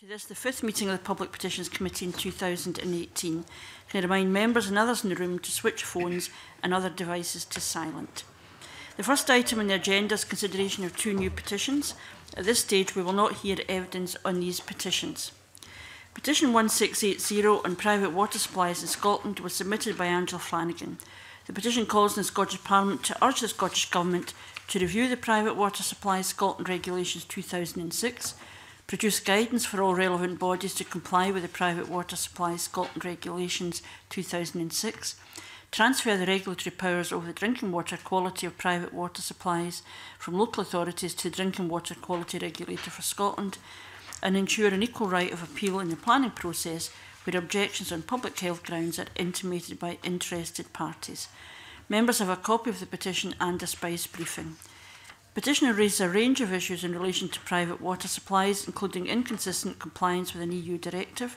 To this, the fifth meeting of the Public Petitions Committee in 2018, can I remind members and others in the room to switch phones and other devices to silent. The first item on the agenda is consideration of two new petitions. At this stage, we will not hear evidence on these petitions. Petition 1680 on private water supplies in Scotland was submitted by Angela Flanagan. The petition calls on the Scottish Parliament to urge the Scottish Government to review the Private Water Supply Scotland Regulations 2006 produce guidance for all relevant bodies to comply with the Private Water Supply Scotland Regulations 2006, transfer the regulatory powers over the drinking water quality of private water supplies from local authorities to the Drinking Water Quality Regulator for Scotland, and ensure an equal right of appeal in the planning process where objections on public health grounds are intimated by interested parties. Members have a copy of the petition and a spice briefing. Petitioner raised a range of issues in relation to private water supplies, including inconsistent compliance with an EU directive.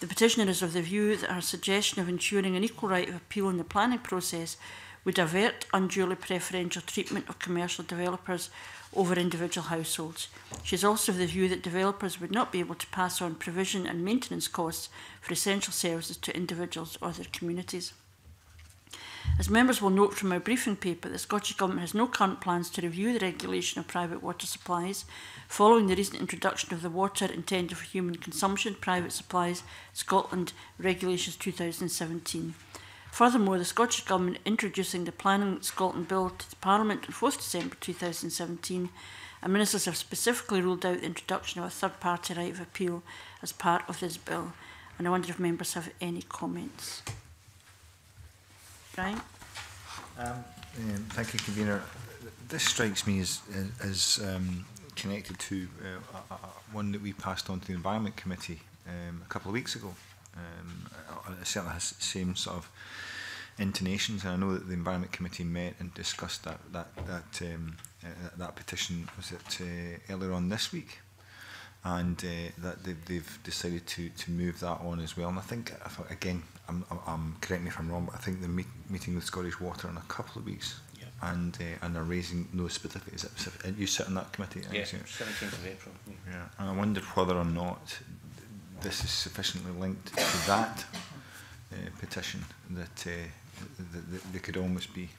The petitioner is of the view that her suggestion of ensuring an equal right of appeal in the planning process would avert unduly preferential treatment of commercial developers over individual households. She is also of the view that developers would not be able to pass on provision and maintenance costs for essential services to individuals or their communities. As members will note from our briefing paper, the Scottish Government has no current plans to review the regulation of private water supplies. Following the recent introduction of the Water Intended for Human Consumption Private Supplies Scotland Regulations 2017. Furthermore, the Scottish Government introducing the Planning Scotland Bill to Parliament on 4 December 2017, and ministers have specifically ruled out the introduction of a third party right of appeal as part of this bill. And I wonder if members have any comments. Brian? Um, yeah, um, thank you, Convener. This strikes me as, as, um, connected to uh, uh, one that we passed on to the Environment Committee um, a couple of weeks ago. Um, it certainly has the same sort of intonations, and I know that the Environment Committee met and discussed that that that um, uh, that petition was it uh, earlier on this week and uh, that they, they've decided to to move that on as well. And I think if, again, I'm, I'm correct me if I'm wrong, but I think they're meet, meeting with Scottish Water in a couple of weeks. Yeah. And uh, and are raising those specifics. And you sit on that committee. Yeah, seventeenth of April. Yeah. yeah, and I wondered whether or not this is sufficiently linked to that uh, petition that, uh, that, that they could almost be.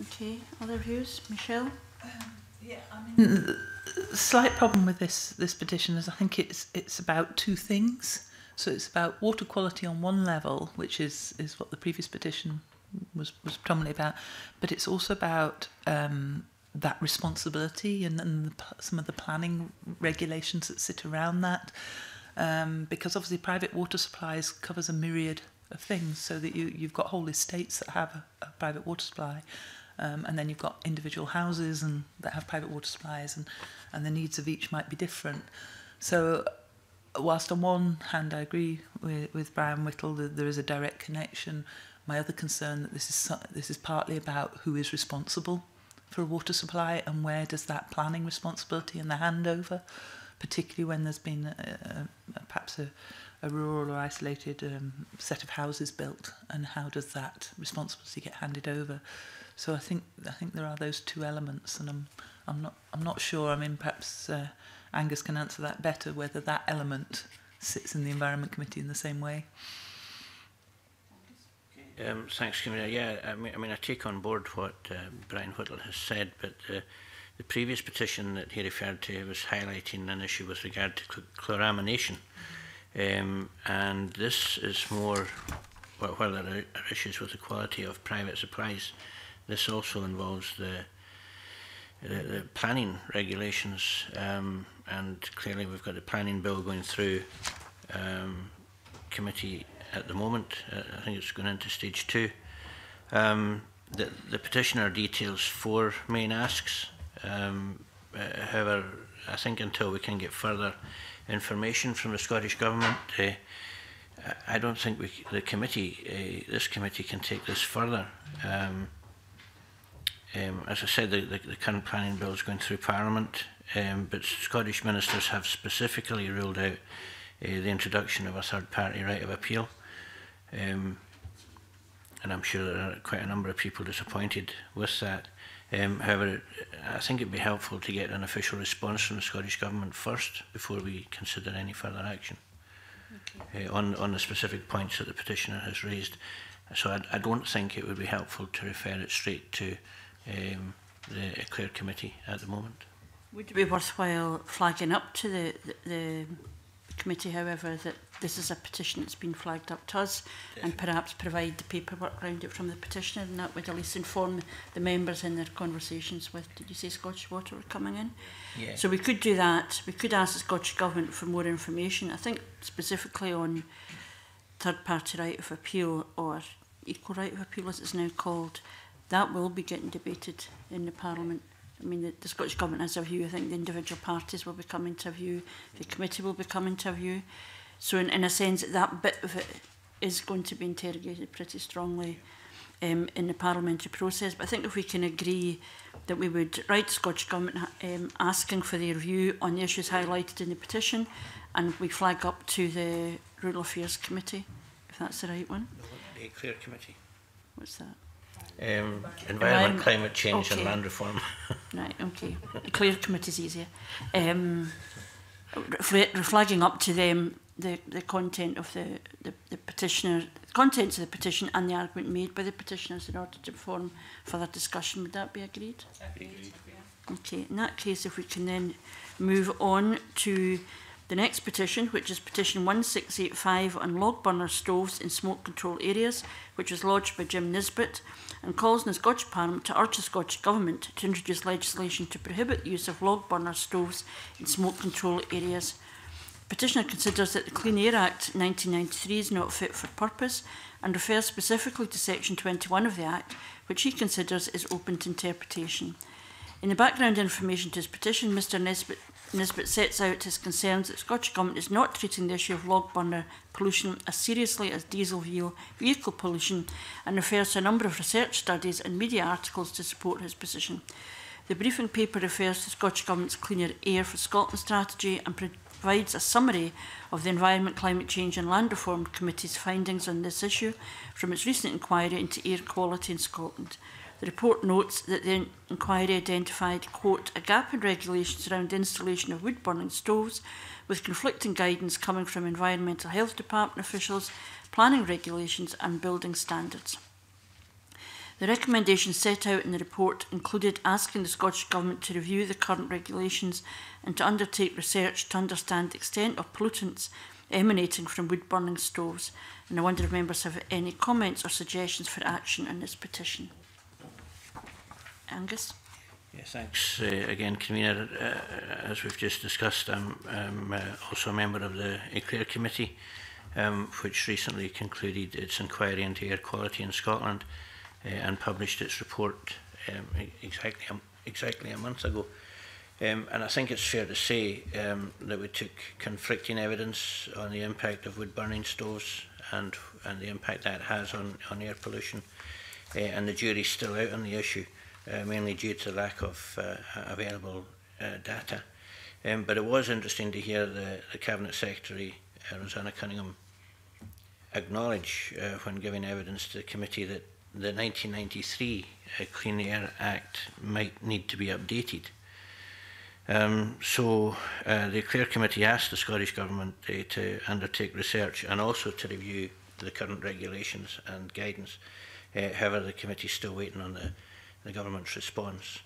Okay, other views, Michelle. Um, Yeah, The slight problem with this this petition is I think it's it's about two things. So it's about water quality on one level, which is is what the previous petition was was predominantly about, but it's also about um, that responsibility and, and the, some of the planning regulations that sit around that. Um, because obviously private water supplies covers a myriad of things so that you, you've got whole estates that have a, a private water supply Um, and then you've got individual houses and that have private water supplies and, and the needs of each might be different. So whilst on one hand I agree with, with Brian Whittle that there is a direct connection, my other concern that this is this is partly about who is responsible for a water supply and where does that planning responsibility and the handover, particularly when there's been a, uh, a, uh, perhaps a, a rural or isolated um, set of houses built and how does that responsibility get handed over So I think I think there are those two elements, and I'm I'm not I'm not sure. I mean, perhaps uh, Angus can answer that better. Whether that element sits in the Environment Committee in the same way. Um, thanks, Camilla. Yeah, I mean, I mean, I take on board what uh, Brian Whittle has said, but uh, the previous petition that he referred to was highlighting an issue with regard to chloramination, um, and this is more well, where there are issues with the quality of private supplies. This also involves the the, the planning regulations, um, and clearly we've got the planning bill going through um, committee at the moment. Uh, I think it's going into stage two. Um, the, the petitioner details four main asks. Um, uh, however, I think until we can get further information from the Scottish Government, uh, I don't think we, the committee, uh, this committee can take this further. Um, Um, as I said, the, the, the current planning bill is going through Parliament, um, but Scottish ministers have specifically ruled out uh, the introduction of a third party right of appeal. Um, and I'm sure there are quite a number of people disappointed with that. Um, however, I think it'd be helpful to get an official response from the Scottish Government first before we consider any further action okay. uh, on, on the specific points that the petitioner has raised. So I, I don't think it would be helpful to refer it straight to um, the Clare Committee at the moment. Would it be worthwhile flagging up to the, the, the committee, however, that this is a petition that's been flagged up to us Definitely. and perhaps provide the paperwork around it from the petitioner and that would at least inform the members in their conversations with, did you say Scottish Water were coming in? Yeah. So we could do that. We could ask the Scottish Government for more information. I think specifically on third party right of appeal or equal right of appeal as it's now called, That will be getting debated in the Parliament. I mean, the, the Scottish Government has a view. I think the individual parties will be coming to view. The committee will be coming to view. So in, in a sense, that bit of it is going to be interrogated pretty strongly um, in the parliamentary process. But I think if we can agree that we would write Scottish Government um, asking for their view on the issues highlighted in the petition and we flag up to the Rural Affairs Committee, if that's the right one. The Clear Committee. What's that? um, environment, climate change okay. and land reform. right, okay. The clear committee's easier. Um, flagging up to them the, the content of the, the, the petitioner, the contents of the petition and the argument made by the petitioners in order to for further discussion. Would that be agreed? Agreed. Okay, in that case, if we can then move on to The next petition, which is petition 1685 on log burner stoves in smoke control areas, which was lodged by Jim Nisbet, and calls on the Scottish Parliament to urge the Scottish Government to introduce legislation to prohibit the use of log burner stoves in smoke control areas. Petitioner considers that the Clean Air Act 1993 is not fit for purpose and refers specifically to section 21 of the Act, which he considers is open to interpretation. In the background information to his petition, Mr Nesbitt Nisbet sets out his concerns that Scottish Government is not treating the issue of log burner pollution as seriously as diesel vehicle pollution and refers to a number of research studies and media articles to support his position. The briefing paper refers to Scottish Government's Cleaner Air for Scotland strategy and provides a summary of the Environment, Climate Change and Land Reform Committee's findings on this issue from its recent inquiry into air quality in Scotland. The report notes that the inquiry identified, quote, a gap in regulations around installation of wood-burning stoves with conflicting guidance coming from environmental health department officials, planning regulations and building standards. The recommendations set out in the report included asking the Scottish Government to review the current regulations and to undertake research to understand the extent of pollutants emanating from wood burning stoves. And I wonder if members have any comments or suggestions for action on this petition. Angus? Yeah, thanks uh, again, Convener. Uh, as we've just discussed, I'm, um, uh, also a member of the Eclair Committee, um, which recently concluded its inquiry into air quality in Scotland uh, and published its report um, e-, exactly, um, exactly a month ago. Um, and I think it's fair to say um, that we took conflicting evidence on the impact of wood burning stoves and, and the impact that has on, on air pollution. Uh, and the jury's still out on the issue uh, mainly due to lack of uh, available uh, data. Um, but it was interesting to hear the, the Cabinet Secretary, uh, Rosanna Cunningham, acknowledge uh, when giving evidence to the committee that the 1993 uh, Clean Air Act might need to be updated. Um, so uh, the Clare Committee asked the Scottish Government uh, to undertake research and also to review the current regulations and guidance. Uh, however, the committee is still waiting on the the government's response.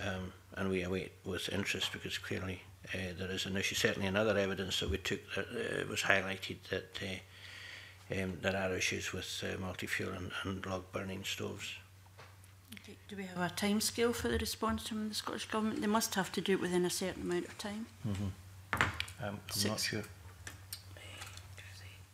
Um, and we await with interest because clearly uh, there is an issue. Certainly, another evidence that we took that uh, was highlighted that uh, um, there are issues with uh, multi-fuel and, and log burning stoves. Do, we have a time scale for the response from the Scottish Government? They must have to do it within a certain amount of time. Mm -hmm. um, I'm not sure.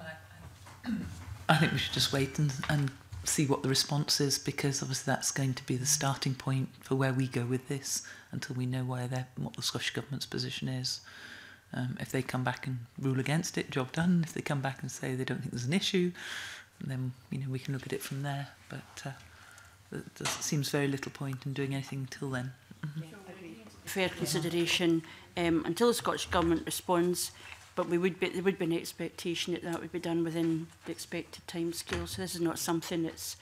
at. I think we should just wait and, and see what the response is because obviously that's going to be the starting point for where we go with this until we know where what the Scottish Government's position is. Um, if they come back and rule against it, job done. If they come back and say they don't think there's an issue, then you know we can look at it from there. But uh, there, seems very little point in doing anything till then. Mm -hmm. Fair consideration um, until the Scottish Government responds, but we would be, there would be an expectation that that would be done within the expected timescale. So this is not something that's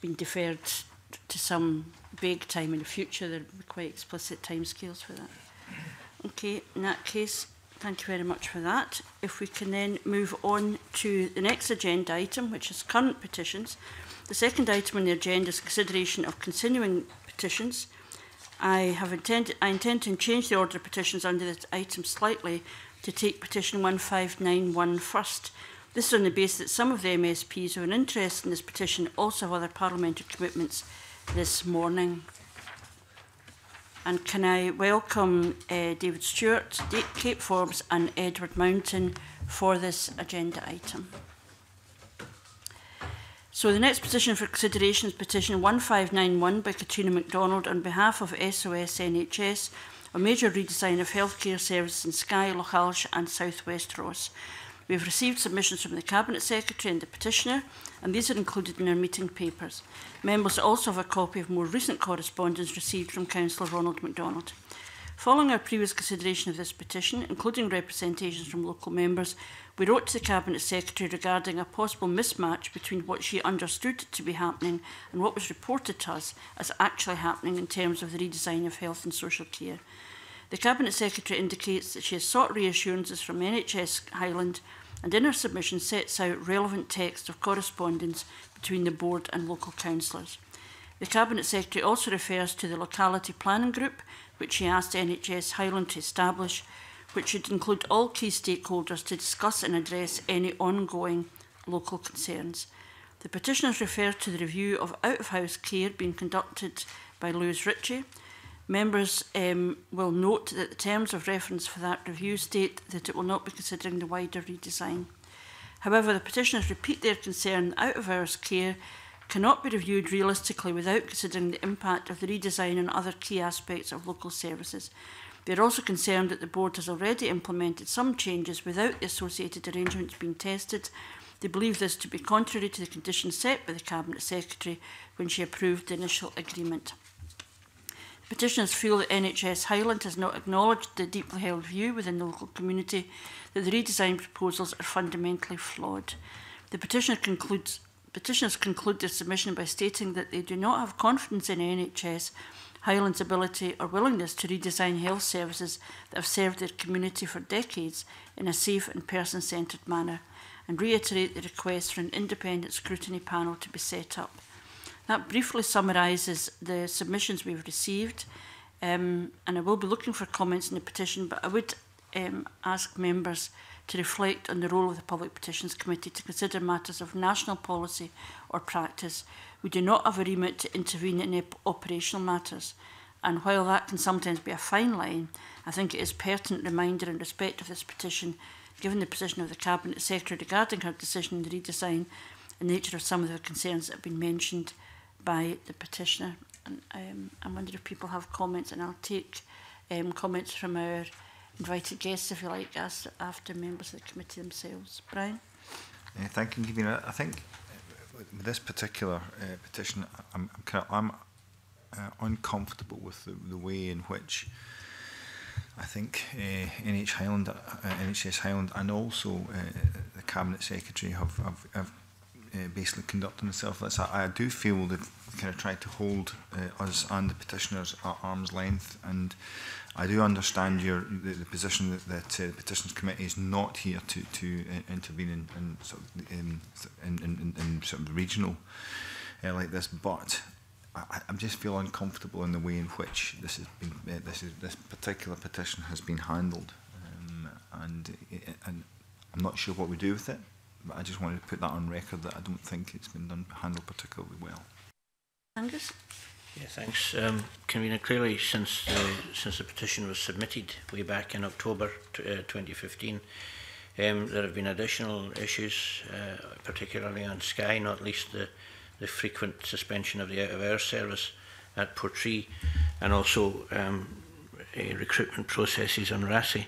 been deferred to some vague time in the future. There are quite explicit timescales for that. Okay, in that case, thank you very much for that. If we can then move on to the next agenda item, which is current petitions. The second item on the agenda is consideration of continuing petitions. I have intended I intend to change the order of petitions under this item slightly to take petition 1591 first. This is on the basis that some of the MSPs who are interested in this petition also have other parliamentary commitments this morning. And can I welcome uh, David Stewart, Kate Forbes, and Edward Mountain for this agenda item? So the next petition for consideration is petition 1591 by Katrina MacDonald on behalf of SOS NHS, a major redesign of healthcare services in Skye, Loch Alsh and South West Ross. We have received submissions from the Cabinet Secretary and the Petitioner, and these are included in our meeting papers. Members also have a copy of more recent correspondence received from Councillor Ronald MacDonald. Following our previous consideration of this petition, including representations from local members, we wrote to the Cabinet Secretary regarding a possible mismatch between what she understood to be happening and what was reported to us as actually happening in terms of the redesign of health and social care. The Cabinet Secretary indicates that she has sought reassurances from NHS Highland and in her submission sets out relevant text of correspondence between the board and local councillors. The Cabinet Secretary also refers to the locality planning group, which she asked NHS Highland to establish, which should include all key stakeholders to discuss and address any ongoing local concerns. The petitioners refer to the review of out-of-house care being conducted by Lewis Ritchie, Members um, will note that the terms of reference for that review state that it will not be considering the wider redesign. However, the petitioners repeat their concern that out of hours care cannot be reviewed realistically without considering the impact of the redesign on other key aspects of local services. They are also concerned that the board has already implemented some changes without the associated arrangements being tested. They believe this to be contrary to the conditions set by the Cabinet Secretary when she approved the initial agreement. Petitioners feel that NHS Highland has not acknowledged the deeply held view within the local community that the redesign proposals are fundamentally flawed. The petitioner concludes Petitioners conclude their submission by stating that they do not have confidence in NHS Highland's ability or willingness to redesign health services that have served their community for decades in a safe and person centred manner, and reiterate the request for an independent scrutiny panel to be set up. That briefly summarises the submissions we've received. Um, and I will be looking for comments in the petition, but I would um, ask members to reflect on the role of the Public Petitions Committee to consider matters of national policy or practice. We do not have a remit to intervene in operational matters. And while that can sometimes be a fine line, I think it is a pertinent reminder in respect of this petition, given the position of the Cabinet Secretary regarding her decision in the redesign and nature of some of the concerns that have been mentioned, by the petitioner. And um, I wonder if people have comments, and I'll take um, comments from our invited guests, if you like, as after members of the committee themselves. Brian? Yeah, thank you, Convener. I think with this particular uh, petition, I'm, I'm, kind of, I'm uh, uncomfortable with the, the way in which I think uh, NH Highland, uh, NHS Highland, and also uh, the Cabinet Secretary have, have, have uh, basically conducting itself. That's, I, I do feel they've kind of tried to hold uh, us and the petitioners at arm's length, and I do understand your the, the position that, that uh, the petitions committee is not here to to uh, intervene in, in sort of um, in, in, in, in sort of the regional uh, like this, but. I, I just feel uncomfortable in the way in which this has been uh, this is this particular petition has been handled, um, and uh, and I'm not sure what we do with it but I just wanted to put that on record that I don't think it's been done handled particularly well. Angus? Yeah, thanks. Um, Convener, clearly since the, uh, since the petition was submitted way back in October t uh, 2015, um, there have been additional issues, uh, particularly on Sky, not least the, the frequent suspension of the out-of-air service at Portree and also um, uh, recruitment processes on RASI.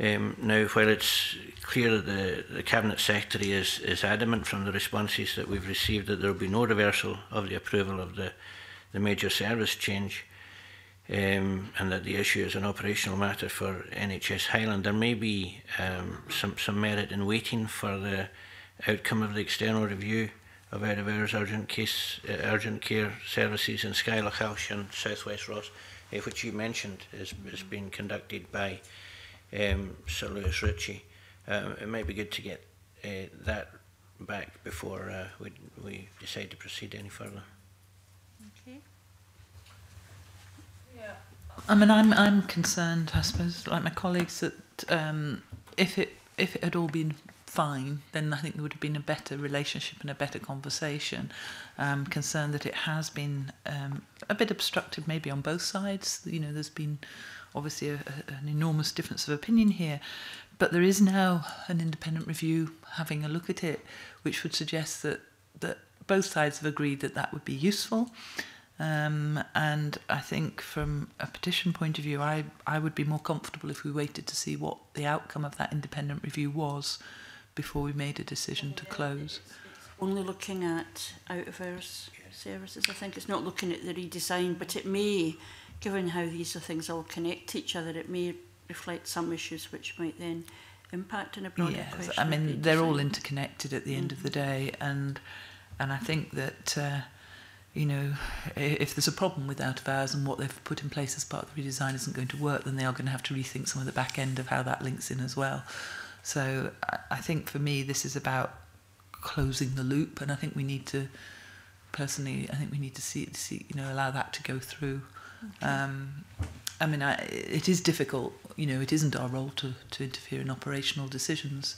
Um, now, while it's clear that the, the Cabinet Secretary is, is adamant from the responses that we've received that there will be no reversal of the approval of the, the major service change um, and that the issue is an operational matter for NHS Highland, there may be um, some, some merit in waiting for the outcome of the external review of out of hours urgent, case, uh, urgent care services in Skyloch House and South West Ross, uh, which you mentioned is, is being conducted by um, Sir Lewis Ritchie. Um, it might be good to get uh, that back before uh, we, we decide to proceed any further. Okay. Yeah. I mean, I'm I'm concerned, I suppose, like my colleagues, that um, if it if it had all been fine, then I think there would have been a better relationship and a better conversation. Um, concerned that it has been um, a bit obstructed, maybe on both sides. You know, there's been obviously a, a, an enormous difference of opinion here. But there is now an independent review having a look at it, which would suggest that, that both sides have agreed that that would be useful. Um, and I think from a petition point of view, I, I would be more comfortable if we waited to see what the outcome of that independent review was before we made a decision to close. Only looking at out of hours services, I think it's not looking at the redesign, but it may given how these things all connect to each other, it may reflect some issues which might then impact on a broader yes, question. I mean, they're all interconnected at the end mm -hmm. of the mm-hmm. day, and and I think that. Uh, you know, if there's a problem with out of hours and what they've put in place as part of the redesign isn't going to work, then they are going to have to rethink some of the back end of how that links in as well. So I think for me, this is about closing the loop, and I think we need to, personally, I think we need to see, see you know, allow that to go through. Um, I mean, I, it is difficult. You know, it isn't our role to, to interfere in operational decisions,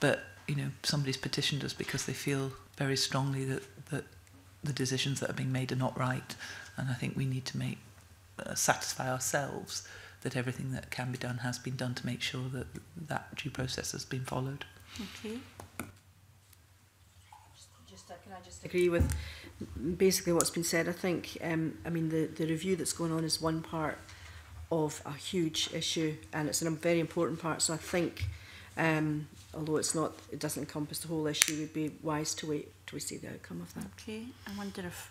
but you know, somebody's petitioned us because they feel very strongly that that the decisions that are being made are not right, and I think we need to make uh, satisfy ourselves that everything that can be done has been done to make sure that that due process has been followed. Okay. Just, uh, can I just agree with basically what's been said, I think, um, I mean, the, the review that's going on is one part of a huge issue and it's a very important part. So I think, um, although it's not, it doesn't encompass the whole issue, would be wise to wait till we see the outcome of that. Okay. I wonder if,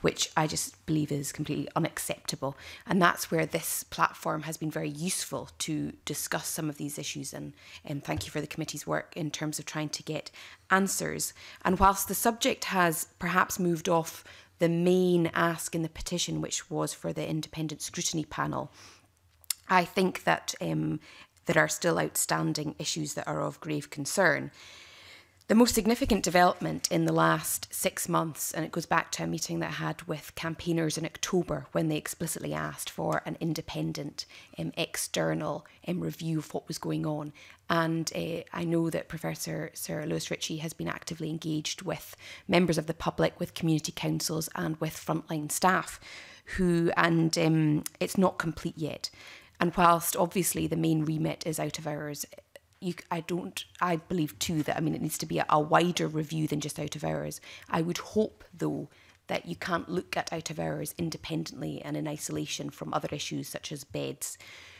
which I just believe is completely unacceptable. And that's where this platform has been very useful to discuss some of these issues. And, and um, thank you for the committee's work in terms of trying to get answers. And whilst the subject has perhaps moved off the main ask in the petition, which was for the independent scrutiny panel. I think that um, there are still outstanding issues that are of grave concern. The most significant development in the last six months, and it goes back to a meeting that I had with campaigners in October when they explicitly asked for an independent um, external um, review of what was going on. And uh, I know that Professor Sir Lewis Ritchie has been actively engaged with members of the public, with community councils, and with frontline staff, who, and um, it's not complete yet. And whilst obviously the main remit is out of hours you, I don't, I believe too that, I mean, it needs to be a, a wider review than just out of hours. I would hope, though, that you can't look at out of hours independently and in isolation from other issues such as beds.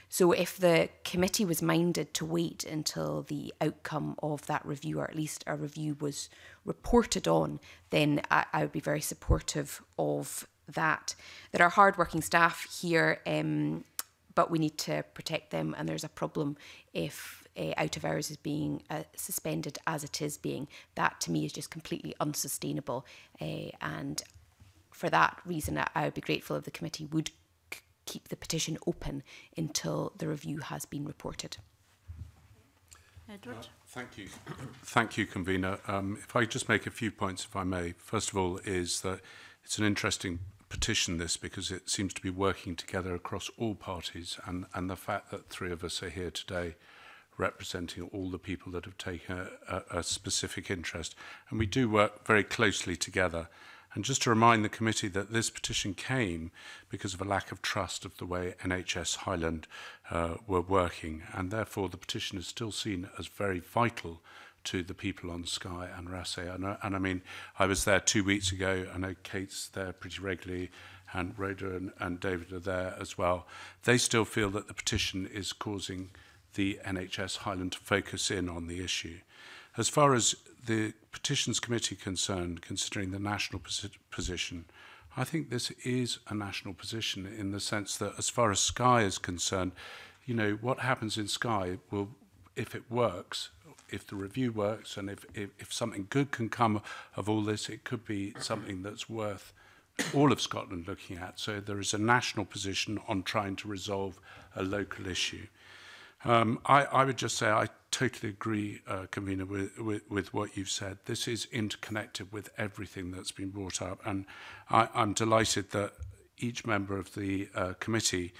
So, if the committee was minded to wait until the outcome of that review, or at least a review was reported on, then I, I would be very supportive of that. There are hardworking staff here, um, but we need to protect them, and there's a problem if uh, out of hours is being uh, suspended as it is being. That to me is just completely unsustainable. Uh, and for that reason, I, I would be grateful if the committee would keep the petition open until the review has been reported. Edward? Uh, thank you. thank you, convener. Um, if I just make a few points, if I may. First of all, is that it's an interesting petition this because it seems to be working together across all parties and, and the fact that three of us are here today representing all the people that have taken a, a, a specific interest. And we do work very closely together. And just to remind the committee that this petition came because of a lack of trust of the way NHS Highland uh, were working. And therefore, the petition is still seen as very vital to the people on Sky and Rasse. And, uh, and I mean, I was there two weeks ago. I know Kate's there pretty regularly, and Rhoda and, and David are there as well. They still feel that the petition is causing the NHS Highland to focus in on the issue. As far as the Petitions Committee concerned, considering the national position, I think this is a national position in the sense that as far as Sky is concerned, you know, what happens in Sky will, if it works, if the review works and if, if, if something good can come of all this, it could be something that's worth all of Scotland looking at. So there is a national position on trying to resolve a local issue. Um, I, I would just say I totally agree, uh, Convener, with, with, with what you've said. This is interconnected with everything that's been brought up, and I, I'm delighted that each member of the uh, committee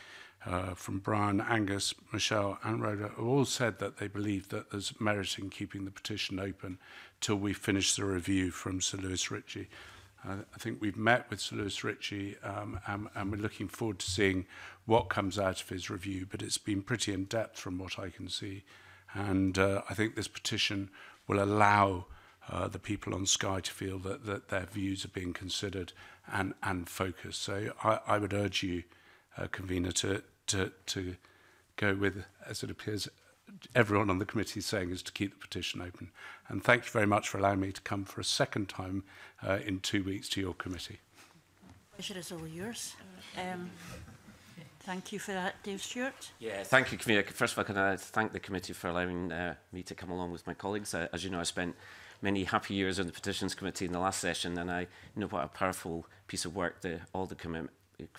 uh, from Brian, Angus, Michelle and Rhoda have all said that they believe that there's merit in keeping the petition open till we finish the review from Sir Lewis Ritchie. I, I think we've met with Sir Lewis Ritchie um, and, and we're looking forward to seeing what comes out of his review, but it's been pretty in depth from what I can see. And uh, I think this petition will allow uh, the people on Sky to feel that, that their views are being considered and, and focused. So I, I would urge you, uh, convener, to, to, to go with, as it appears, everyone on the committee is saying is to keep the petition open. And thank you very much for allowing me to come for a second time uh, in two weeks to your committee. Pleasure is all yours. Um, Thank you for that, Dave Stewart. Yeah, thank you, Camille. First of all, can I thank the committee for allowing uh, me to come along with my colleagues. Uh, as you know, I spent many happy years on the Petitions Committee in the last session, and I know what a powerful piece of work the, all the committee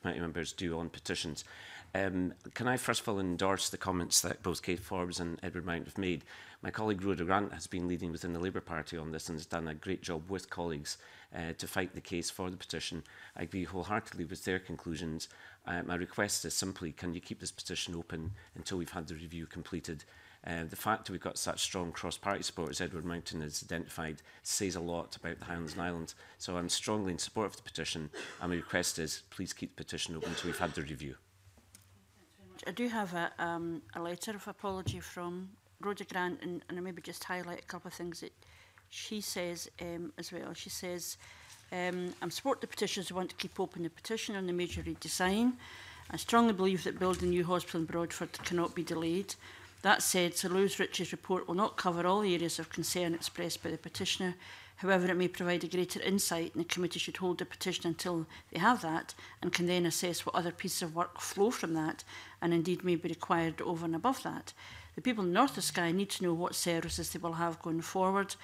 members do on petitions. Um, can I first of all endorse the comments that both Kate Forbes and Edward Mount have made? My colleague Rhoda Grant has been leading within the Labour Party on this and has done a great job with colleagues uh, to fight the case for the petition. I agree wholeheartedly with their conclusions. Uh, my request is simply, can you keep this petition open until we've had the review completed? Uh, the fact that we've got such strong cross-party support, as Edward Mountain has identified, says a lot about the Highlands and Islands. So I'm strongly in support of the petition, and my request is please keep the petition open until we've had the review. I do have a, um, a letter of apology from Rhoda Grant, and, and I maybe just highlight a couple of things that she says um, as well. She says, um, I'm support the petitioners who want to keep open the petition on the major redesign. I strongly believe that building a new hospital in Broadford cannot be delayed. That said, Sir Lewis Rich's report will not cover all the areas of concern expressed by the petitioner However, it may provide a greater insight, and the committee should hold the petition until they have that and can then assess what other pieces of work flow from that and indeed may be required over and above that. The people north of Skye need to know what services they will have going forward.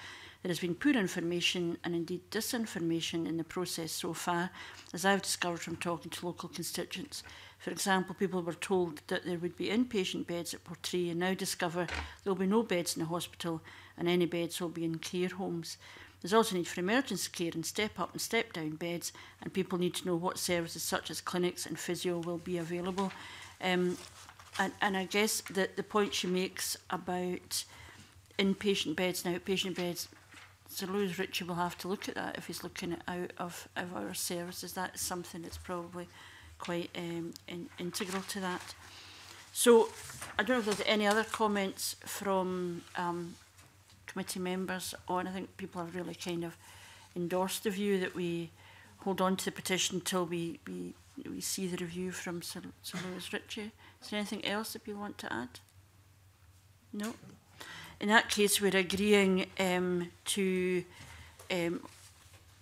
There has been poor information and indeed disinformation in the process so far, as I've discovered from talking to local constituents. For example, people were told that there would be inpatient beds at Portree and now discover there will be no beds in the hospital and any beds will be in care homes. There's also need for emergency care and step up and step down beds, and people need to know what services such as clinics and physio will be available. Um, and, and I guess that the point she makes about inpatient beds and outpatient beds, so Louis Ritchie will have to look at that if he's looking at out of, of our services. That's something that's probably quite um, in, integral to that. So I don't know if there's any other comments from um, committee members on. I think people have really kind of endorsed the view that we hold on to the petition till we, we, we see the review from Sir, Sir Lewis Ritchie. Is there anything else that you want to add? No? In that case, we're agreeing um, to um,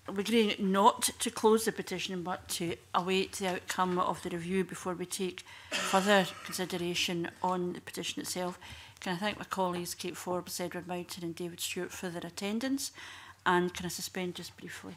we're agreeing not to close the petition but to await the outcome of the review before we take further consideration on the petition itself. Can I thank my colleagues, Kate Forbes, Edward Mountain and David Stewart for their attendance? And can I suspend just briefly?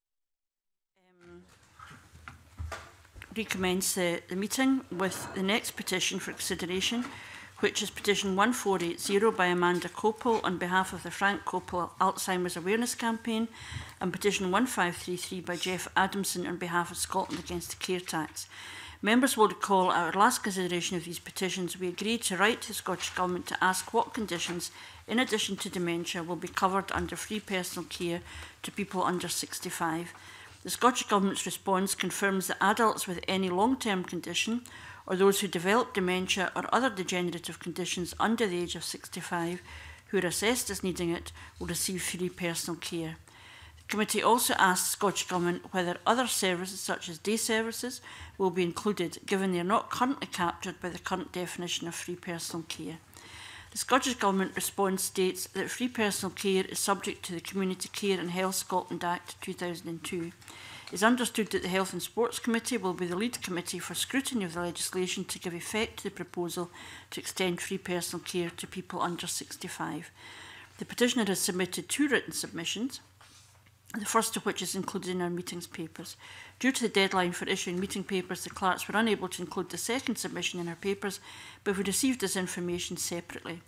recommence the, uh, the meeting with the next petition for consideration, which is petition 1480 by Amanda Copel on behalf of the Frank Copel Alzheimer's Awareness Campaign and petition 1533 by Jeff Adamson on behalf of Scotland Against the Care Tax. Members will recall our last consideration of these petitions, we agreed to write to the Scottish Government to ask what conditions, in addition to dementia, will be covered under free personal care to people under 65. The Scottish Government's response confirms that adults with any long-term condition or those who develop dementia or other degenerative conditions under the age of 65 who are assessed as needing it will receive free personal care. The committee also asked Scottish Government whether other services such as day services will be included given they are not currently captured by the current definition of free personal care. The Scottish Government response states that free personal care is subject to the Community Care and Health Scotland Act 2002. It is understood that the Health and Sports Committee will be the lead committee for scrutiny of the legislation to give effect to the proposal to extend free personal care to people under 65. The petitioner has submitted two written submissions the first of which is included in our meetings papers. Due to the deadline for issuing meeting papers, the clerks were unable to include the second submission in our papers, but we received this information separately.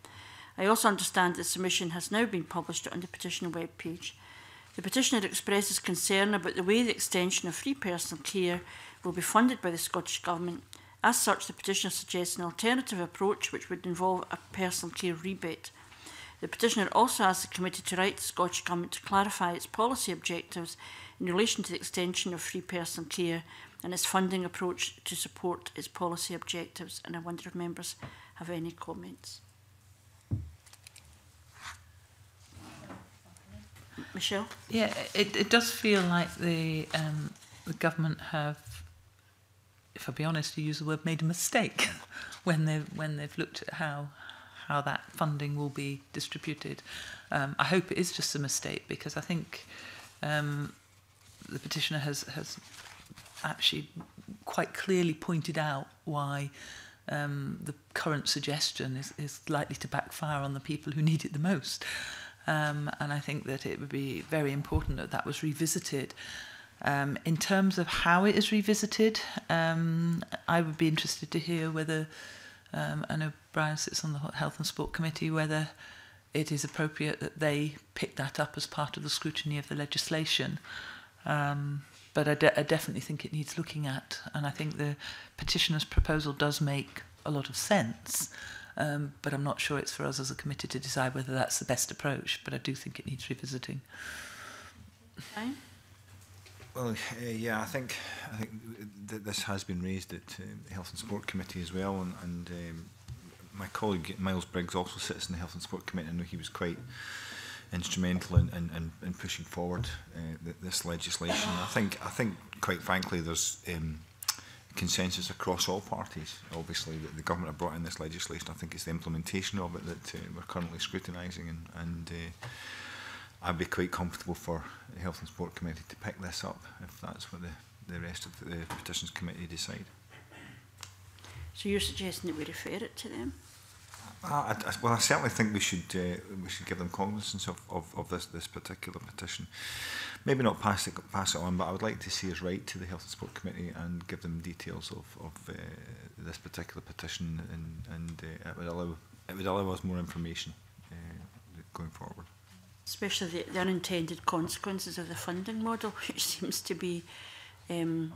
I also understand that the submission has now been published on the petition webpage. The petitioner expresses concern about the way the extension of free personal care will be funded by the Scottish Government. As such, the petitioner suggests an alternative approach which would involve a personal care rebate. The petitioner also asked the committee to write the Scottish Government to clarify its policy objectives in relation to the extension of free person care and its funding approach to support its policy objectives. And I wonder if members have any comments. Michelle? Yeah, it, it does feel like the, um, the government have, if I'll be honest, to use the word, made a mistake when they've, when they've looked at how, how that funding will be distributed. Um, I hope it is just a mistake because I think um, the petitioner has, has actually quite clearly pointed out why um, the current suggestion is, is likely to backfire on the people who need it the most. Um, and I think that it would be very important that that was revisited. Um, in terms of how it is revisited, um, I would be interested to hear whether Um, I know Brian sits on the Health and Sport Committee, whether it is appropriate that they pick that up as part of the scrutiny of the legislation. Um, but I, de I definitely think it needs looking at, and I think the petitioner's proposal does make a lot of sense. Um, but I'm not sure it's for us as a committee to decide whether that's the best approach. But I do think it needs revisiting. Okay. Well, uh, yeah, I think I think th this has been raised at um, the Health and Sport Committee as well, and, and um, my colleague Miles Briggs also sits in the Health and Sport Committee. I know he was quite instrumental in, in, in, in pushing forward uh, th this legislation. I think I think quite frankly, there's um, consensus across all parties. Obviously, that the government have brought in this legislation. I think it's the implementation of it that uh, we're currently scrutinising and. and uh, I'd be quite comfortable for the Health and Sport Committee to pick this up if that's what the, the rest of the Petitions Committee decide. So you're suggesting that we refer it to them? I, I, well, I certainly think we should uh, we should give them cognizance of, of, of this this particular petition. Maybe not pass it pass it on, but I would like to see us write to the Health and Sport Committee and give them details of of uh, this particular petition, and and uh, it would allow it would allow us more information uh, going forward especially the, the unintended consequences of the funding model, which seems to be, um,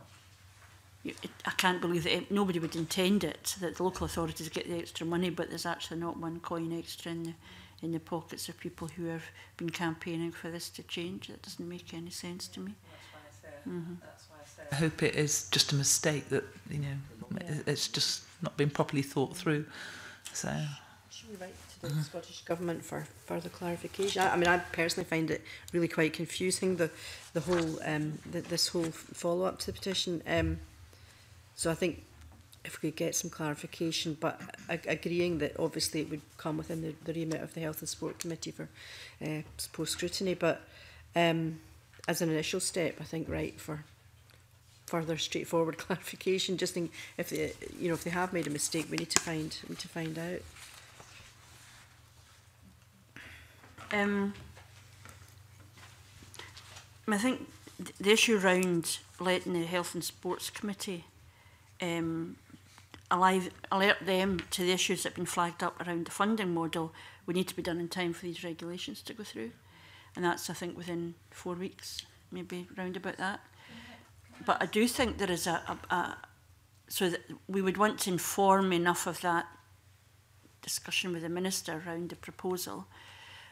it, I can't believe that it, eh, nobody would intend it, that the local authorities get the extra money, but there's actually not one coin extra in the, in the pockets of people who have been campaigning for this to change. That doesn't make any sense to me. Mm -hmm. I hope it is just a mistake that, you know, yeah. it's just not been properly thought through. So... Should we write to the Scottish Government for further clarification? I, I mean, I personally find it really quite confusing, the, the whole, um, the, this whole follow-up to the petition. Um, so I think if we could get some clarification, but ag agreeing that obviously it would come within the, the remit of the Health and Sport Committee for uh, post-scrutiny, but um, as an initial step, I think, right, for further straightforward clarification, just think if they, uh, you know, if they have made a mistake, we need to find, need to find out. Um, I think the issue around letting the Health and Sports Committee um, alive, alert them to the issues that have been flagged up around the funding model would need to be done in time for these regulations to go through. And that's, I think, within four weeks, maybe round about that. But I do think there is a, a, a so that we would want to inform enough of that discussion with the minister around the proposal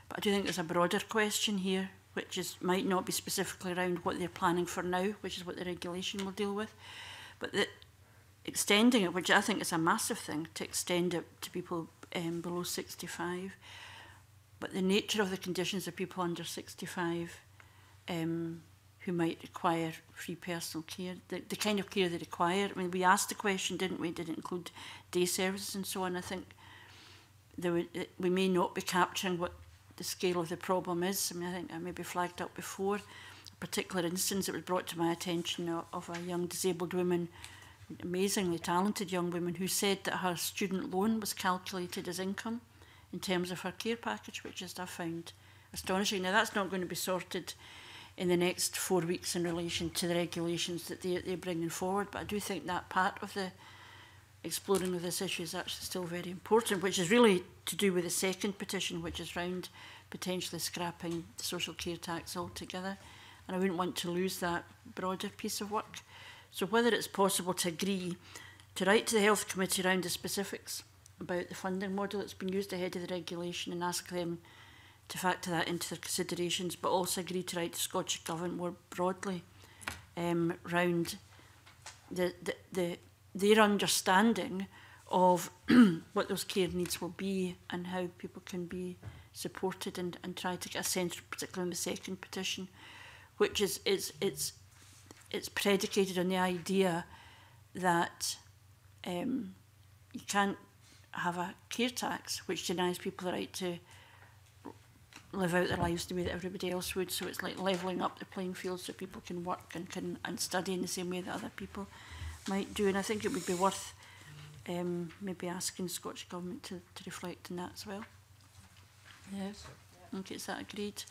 But I do think there's a broader question here, which is might not be specifically around what they're planning for now, which is what the regulation will deal with, but that extending it, which I think is a massive thing, to extend it to people um, below 65. But the nature of the conditions of people under 65 um, who might require free personal care, the, the kind of care they require. I mean, we asked the question, didn't we? Did it include day services and so on? I think there were, we may not be capturing what the scale of the problem is. I mean, I think I maybe flagged up before a particular instance. It was brought to my attention of a young disabled woman, amazingly talented young woman, who said that her student loan was calculated as income in terms of her care package, which is I found astonishing. Now that's not going to be sorted in the next four weeks in relation to the regulations that they, they're bringing forward, but I do think that part of the exploring with this issue is actually still very important, which is really to do with the second petition, which is round potentially scrapping the social care tax altogether. And I wouldn't want to lose that broader piece of work. So whether it's possible to agree to write to the Health Committee around the specifics about the funding model that's been used ahead of the regulation and ask them to factor that into their considerations, but also agree to write to Scottish Government more broadly um, round the, the, the their understanding of what those care needs will be and how people can be supported and, and try to get a sense, particularly in the second petition, which is is it's it's predicated on the idea that um, you can't have a care tax which denies people the right to live out their lives the way that everybody else would. So it's like levelling up the playing field so people can work and can and study in the same way that other people might do. And I think it would be worth um, maybe asking the Scottish Government to, to reflect on that as well. Yes, I okay, is that agreed?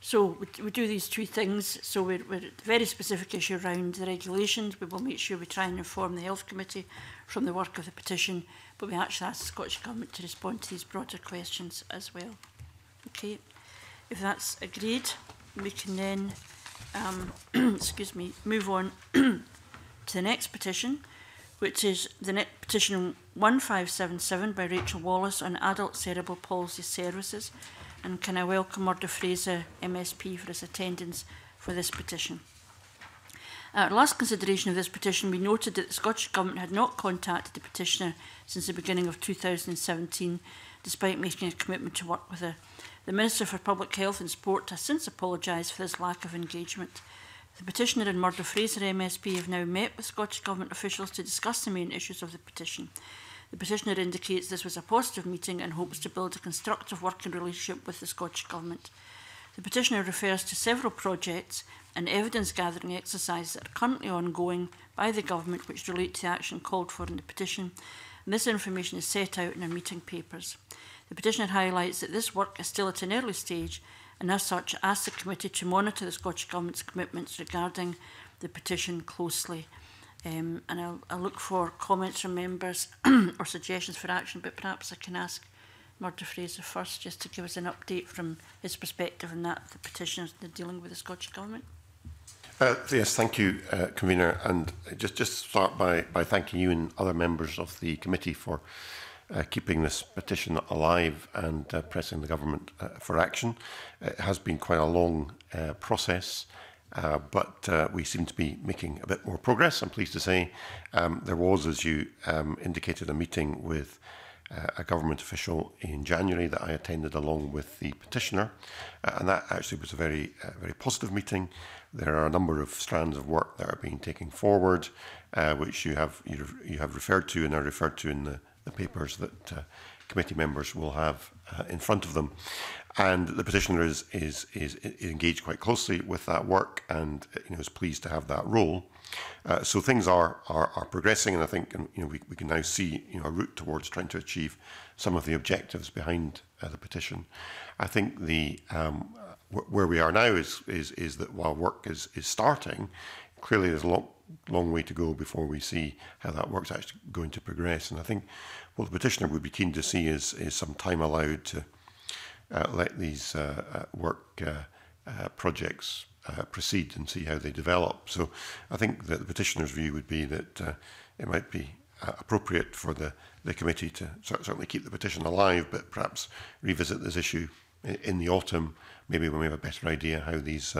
So we, we do these two things. So we're, we're a very specific issue around the regulations. We will make sure we try and inform the Health Committee from the work of the petition, but we actually ask the Scottish Government to respond to these broader questions as well. Okay, if that's agreed, we can then, um, excuse me, move on to the next petition, which is the net petition 1577 by Rachel Wallace on adult cerebral palsy services. And can I welcome Murdo Fraser, MSP, for his attendance for this petition. At last consideration of this petition, we noted that the Scottish Government had not contacted the petitioner since the beginning of 2017, despite making a commitment to work with her. The Minister for Public Health and Sport has since apologised for this lack of engagement. The petitioner and Murdo Fraser MSP have now met with Scottish Government officials to discuss the main issues of the petition. The petitioner indicates this was a positive meeting and hopes to build a constructive working relationship with the Scottish Government. The petitioner refers to several projects and evidence gathering exercises that are currently ongoing by the Government which relate to the action called for in the petition, and this information is set out in our meeting papers. The petitioner highlights that this work is still at an early stage and as such asked the committee to monitor the Scottish Government's commitments regarding the petition closely. Um, and I'll, I'll look for comments from members or suggestions for action, but perhaps I can ask Murdo Fraser first, just to give us an update from his perspective on that, the petitioners they're dealing with the Scottish Government. Uh, yes, thank you, uh, Convener. And just just start by, by thanking you and other members of the committee for uh, keeping this petition alive and uh, pressing the government uh, for action. It has been quite a long uh, process, uh, but uh, we seem to be making a bit more progress. I'm pleased to say um, there was, as you um, indicated, a meeting with uh, a government official in January that I attended along with the petitioner, uh, and that actually was a very, uh, very positive meeting. There are a number of strands of work that are being taken forward, uh, which you have you, have referred to and are referred to in the the papers that uh, committee members will have uh, in front of them. And the petitioner is, is, is, is, engaged quite closely with that work and uh, you know, is pleased to have that role. Uh, so things are, are, are progressing, and I think you know, we, we can now see you know, a route towards trying to achieve some of the objectives behind uh, the petition. I think the, um, wh where we are now is, is, is that while work is, is starting, clearly there's a lot long way to go before we see how that work's actually going to progress. And I think what the petitioner would be keen to see is, is some time allowed to uh, let these uh, uh work uh, uh projects uh, proceed and see how they develop. So I think that the petitioner's view would be that it might be appropriate for the, the committee to certainly keep the petition alive, but perhaps revisit this issue in the autumn, maybe when we have a better idea how these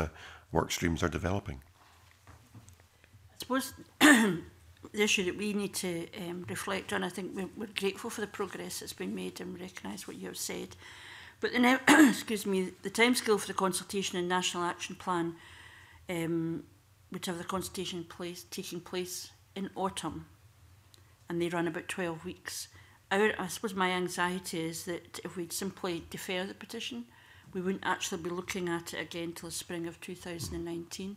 work streams are developing. I suppose the issue that we need to um, reflect on, I think we're, we're grateful for the progress that's been made and recognise what you have said. But the now, excuse me, the timescale for the consultation and national action plan um, would have the consultation place, taking place in autumn, and they run about 12 weeks. Our, I suppose my anxiety is that if we'd simply defer the petition, we wouldn't actually be looking at it again till the spring of 2019.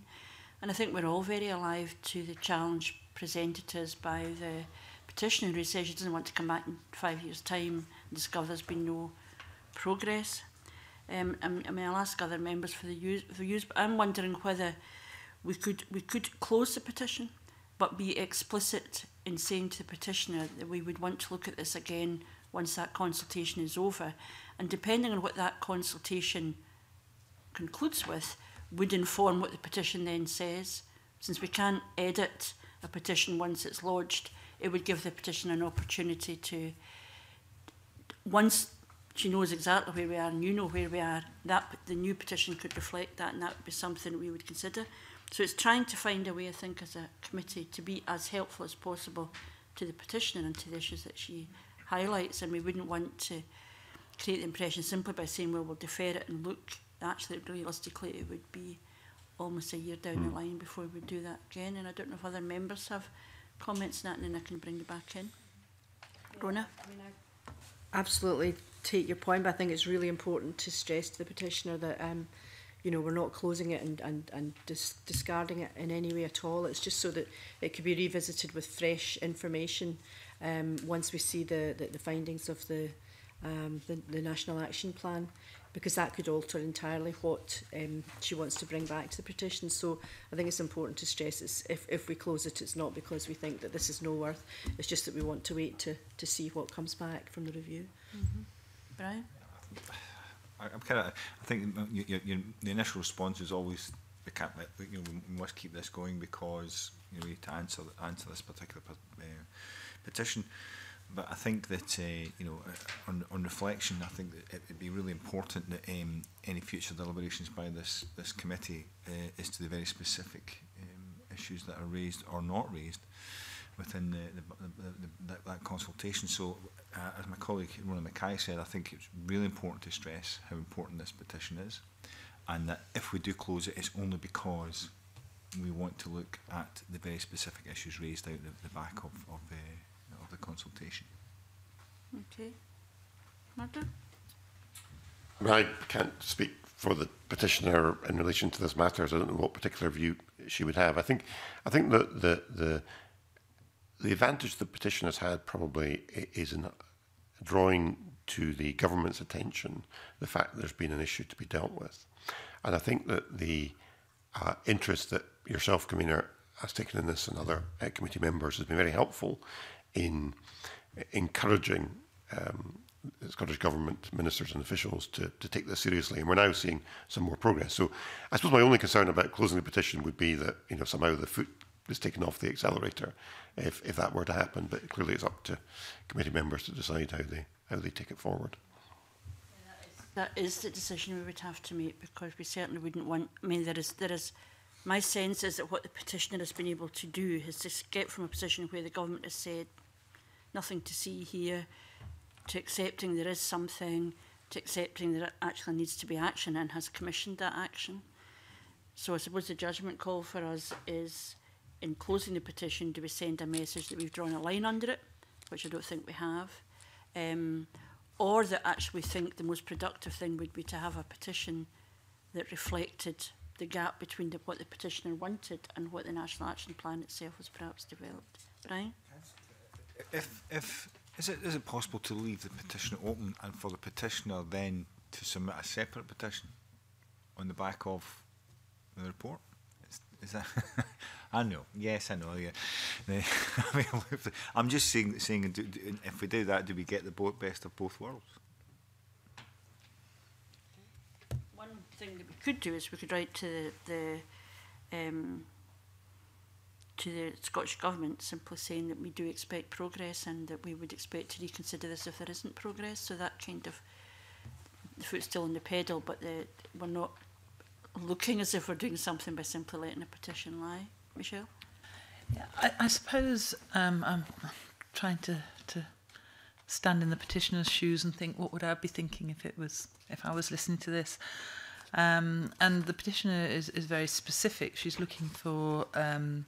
And I think we're all very alive to the challenge presented to us by the petitioner who says she doesn't want to come back in five years' time and discover there's been no progress. Um, I mean, I'll ask other members for the use, for use, but I'm wondering whether we could, we could close the petition but be explicit in saying to the petitioner that we would want to look at this again once that consultation is over. And depending on what that consultation concludes with, would inform what the petition then says. Since we can't edit a petition once it's lodged, it would give the petitioner an opportunity to, once she knows exactly where we are and you know where we are, that the new petition could reflect that and that would be something we would consider. So it's trying to find a way, I think, as a committee to be as helpful as possible to the petitioner and to the issues that she highlights. And we wouldn't want to create the impression simply by saying, well, we'll defer it and look that's actually realistically it would be almost a year down mm. the hmm. line before we do that again. And I don't know if other members have comments on that and then I can bring it back in. Yeah, Rona? Absolutely take your point, but I think it's really important to stress to the petitioner that um, you know, we're not closing it and, and, and dis discarding it in any way at all. It's just so that it could be revisited with fresh information um, once we see the, the, the findings of the, um, the, the National Action Plan because that could alter entirely what um, she wants to bring back to the petition. So I think it's important to stress it's, if, if we close it, it's not because we think that this is no worth, it's just that we want to wait to, to see what comes back from the review. Mm -hmm. Brian? I, I'm kind of, I think you, you, you, the initial response is always we can't let, you know, we must keep this going because you know, we need to answer, answer this particular uh, petition but I think that uh, you know, uh, on, on reflection, I think that it would be really important that um, any future deliberations by this this committee uh, is to the very specific um, issues that are raised or not raised within the, the, the, the that, that consultation. So, uh, as my colleague Ronan Mackay said, I think it's really important to stress how important this petition is, and that if we do close it, it's only because we want to look at the very specific issues raised out the, the back of, of uh, the consultation. Okay. Murdo? I can't speak for the petitioner in relation to this matter, so I don't know what particular view she would have. I think, I think that the, the, the advantage the petitioner has had probably is in drawing to the government's attention the fact that there's been an issue to be dealt with. And I think that the uh, interest that yourself, Convener, has taken in this and other uh, committee members has been very helpful in encouraging um, Scottish Government ministers and officials to, to take this seriously. And we're now seeing some more progress. So I suppose my only concern about closing the petition would be that you know somehow the foot is taken off the accelerator if, if that were to happen. But clearly it's up to committee members to decide how they, how they take it forward. That is the decision we would have to make because we certainly wouldn't want. I mean, there is, there is, my sense is that what the petitioner has been able to do is to get from a position where the government has said nothing to see here, to accepting there is something, to accepting that actually needs to be action and has commissioned that action. So I suppose the judgment call for us is in closing the petition, do we send a message that we've drawn a line under it, which I don't think we have, um, or that actually think the most productive thing would be to have a petition that reflected the gap between the, what the petitioner wanted and what the National Action Plan itself was perhaps developed. Brian? if if is it is it possible to leave the petition open and for the petitioner then to submit a separate petition on the back of the report? Is, is that? I know. Yes, I know. Yeah. I'm just saying. Saying if we do that, do we get the best of both worlds? One thing that we could do is we could write to the. the um, to the Scottish Government simply saying that we do expect progress and that we would expect to reconsider this if there isn't progress. So that kind of the foot's still on the pedal, but the, we're not looking as if we're doing something by simply letting a petition lie. Michelle? Yeah, I, I suppose um, I'm trying to, to stand in the petitioner's shoes and think what would I be thinking if it was if I was listening to this. Um, and the petitioner is, is very specific. She's looking for um,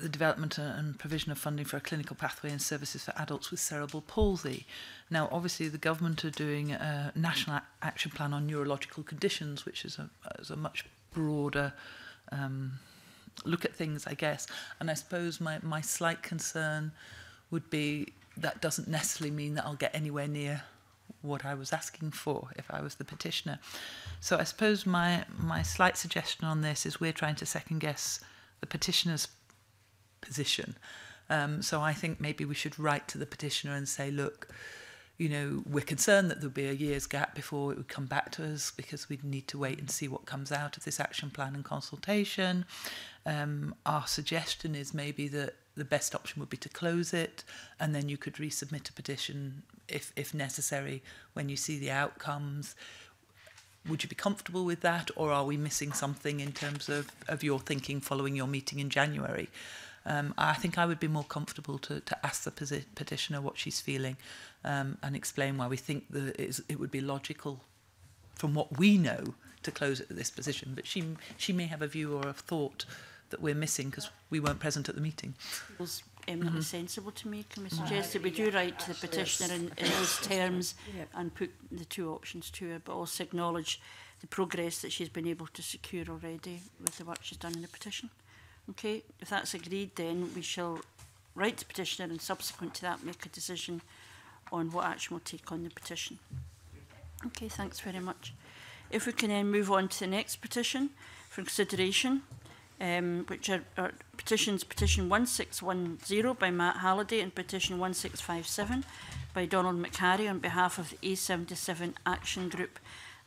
the development uh, and provision of funding for a clinical pathway and services for adults with cerebral palsy. Now, obviously, the government are doing a national action plan on neurological conditions, which is a, is a much broader um, look at things, I guess. And I suppose my, my slight concern would be that doesn't necessarily mean that I'll get anywhere near what I was asking for if I was the petitioner. So I suppose my, my slight suggestion on this is we're trying to second guess the petitioner's position. Um, so I think maybe we should write to the petitioner and say, look, you know, we're concerned that there'll be a year's gap before it would come back to us because we'd need to wait and see what comes out of this action plan and consultation. Um, our suggestion is maybe that the best option would be to close it and then you could resubmit a petition if, if necessary when you see the outcomes. Would you be comfortable with that or are we missing something in terms of, of your thinking following your meeting in January? Um, I think I would be more comfortable to, to ask the petitioner what she's feeling um, and explain why we think that it, is, it would be logical from what we know to close at this position. But she, she may have a view or a thought that we're missing because we weren't present at the meeting. Was um, mm -hmm. sensible to me, can we suggest that we do write to the petitioner in, in those terms yeah. and put the two options to her, but also acknowledge the progress that she's been able to secure already with the work she's done in the petition. Okay, if that's agreed, then we shall write the petitioner and subsequent to that make a decision on what action we'll take on the petition. Okay, thanks very much. If we can then move on to the next petition for consideration, um, which are, are petitions petition 1610 by Matt Halliday and petition 1657 by Donald McCarry on behalf of the A77 Action Group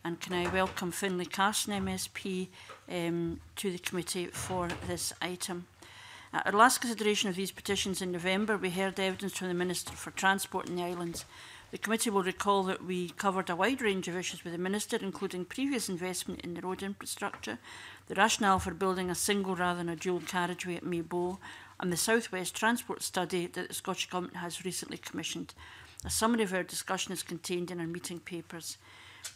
And can I welcome Finlay Carson, MSP, um, to the committee for this item. At our last consideration of these petitions in November, we heard evidence from the Minister for Transport in the Islands. The committee will recall that we covered a wide range of issues with the Minister, including previous investment in the road infrastructure, the rationale for building a single rather than a dual carriageway at Maybo, and the South West Transport Study that the Scottish Government has recently commissioned. A summary of our discussion is contained in our meeting papers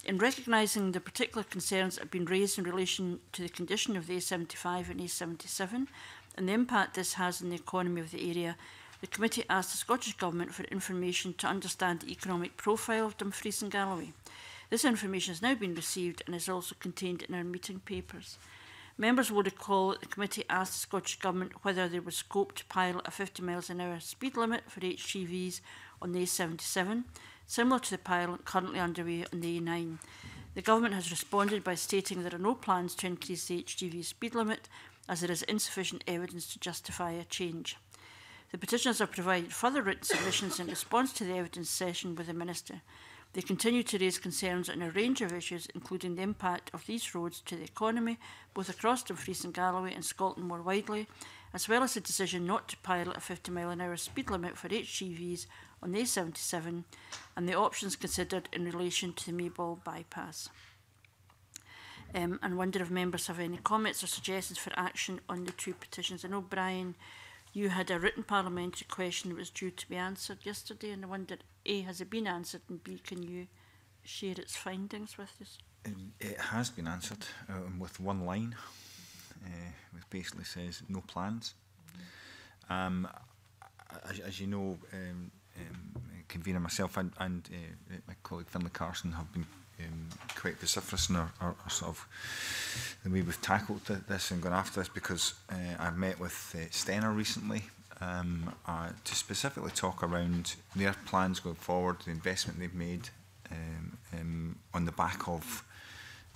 in recognising the particular concerns that have been raised in relation to the condition of the A75 and A77 and the impact this has on the economy of the area, the committee asked the Scottish Government for information to understand the economic profile of Dumfries and Galloway. This information has now been received and is also contained in our meeting papers. Members will recall that the committee asked the Scottish Government whether there was scope to pilot a 50 miles an hour speed limit for HGVs on the A77 similar to the pilot currently underway on the A9. The government has responded by stating there are no plans to increase the HGV speed limit as there is insufficient evidence to justify a change. The petitioners have provided further written submissions in response to the evidence session with the Minister. They continue to raise concerns on a range of issues, including the impact of these roads to the economy, both across Dumfries and Galloway and Scotland more widely, as well as the decision not to pilot a 50 mile an hour speed limit for HGVs on the A77 and the options considered in relation to the Maybole bypass. Um, and wonder if members have any comments or suggestions for action on the two petitions. I know, Brian, you had a written parliamentary question that was due to be answered yesterday, and I wonder, A, has it been answered, and B, can you share its findings with us? Um, it has been answered um, with one line, uh, which basically says no plans. Um, as, as you know, um, um, convener myself and, and uh, uh, my colleague Finlay Carson have been um, quite vociferous in our, our, our sort of the way we've tackled this and gone after this because uh, I've met with uh, Stener recently um, uh, to specifically talk around their plans going forward, the investment they've made um, um, on the back of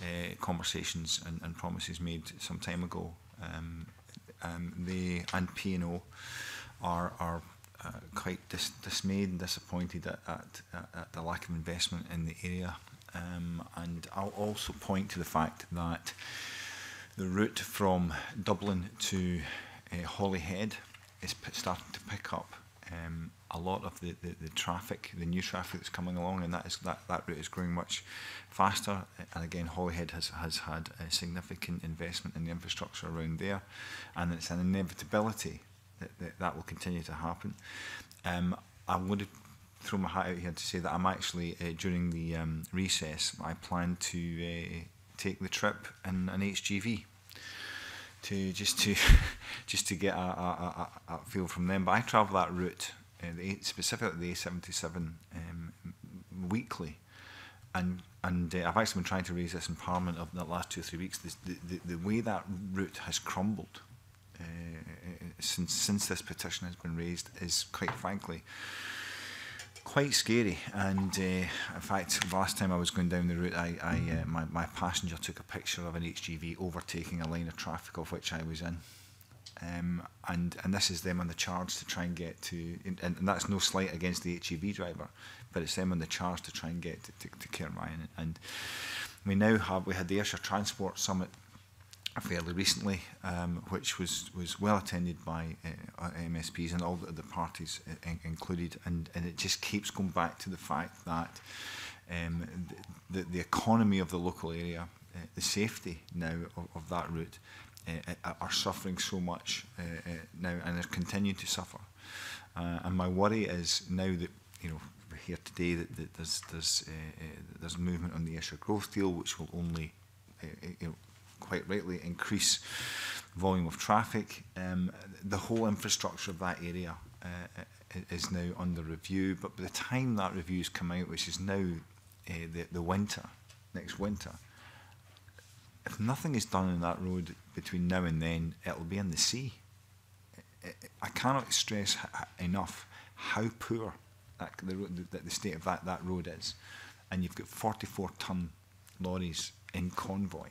uh, conversations and, and promises made some time ago. Um, um, they and P&O are, are uh, quite dis- dismayed and disappointed at, at, at, the lack of investment in the area. Um, and I'll also point to the fact that the route from Dublin to uh, Holyhead is starting to pick up um, a lot of the, the, the, traffic, the new traffic that's coming along, and that is that, that route is growing much faster. And again, Holyhead has, has had a significant investment in the infrastructure around there, and it's an inevitability that, that, that will continue to happen. Um, I'm going to throw my hat out here to say that I'm actually, uh, during the um, recess, I plan to uh, take the trip in an HGV to just to just to get a, a, a, a feel from them. But I travel that route, uh, the, specifically the A77 um, weekly, and and uh, I've actually been trying to raise this in Parliament over the last two or three weeks. the, the, the way that route has crumbled Uh, since, since this petition has been raised is quite frankly quite scary. And uh, in fact, last time I was going down the route, I, I uh, my, my passenger took a picture of an HGV overtaking a line of traffic of which I was in. Um, and and this is them on the charge to try and get to, and, and that's no slight against the HGV driver, but it's them on the charge to try and get to, to, to Ryan. And we now have, we had the Ayrshire Transport Summit fairly recently, um, which was, was well attended by uh, uh MSPs and all the, the parties uh, in, included. And, and it just keeps going back to the fact that um, the, the economy of the local area, uh, the safety now of, of that route, uh, uh are suffering so much uh, uh, now and are continuing to suffer. Uh, and my worry is now that, you know, we're here today that, that there's, there's, uh, uh, there's movement on the Esher growth deal, which will only uh, you know, quite rightly, increase volume of traffic. Um, the whole infrastructure of that area uh, is now under review, but by the time that review's come out, which is now uh, the, the winter, next winter, if nothing is done in that road between now and then, it'll be in the sea. I cannot stress enough how poor that the, road, the, the state of that, that road is. And you've got 44 ton lorries in convoy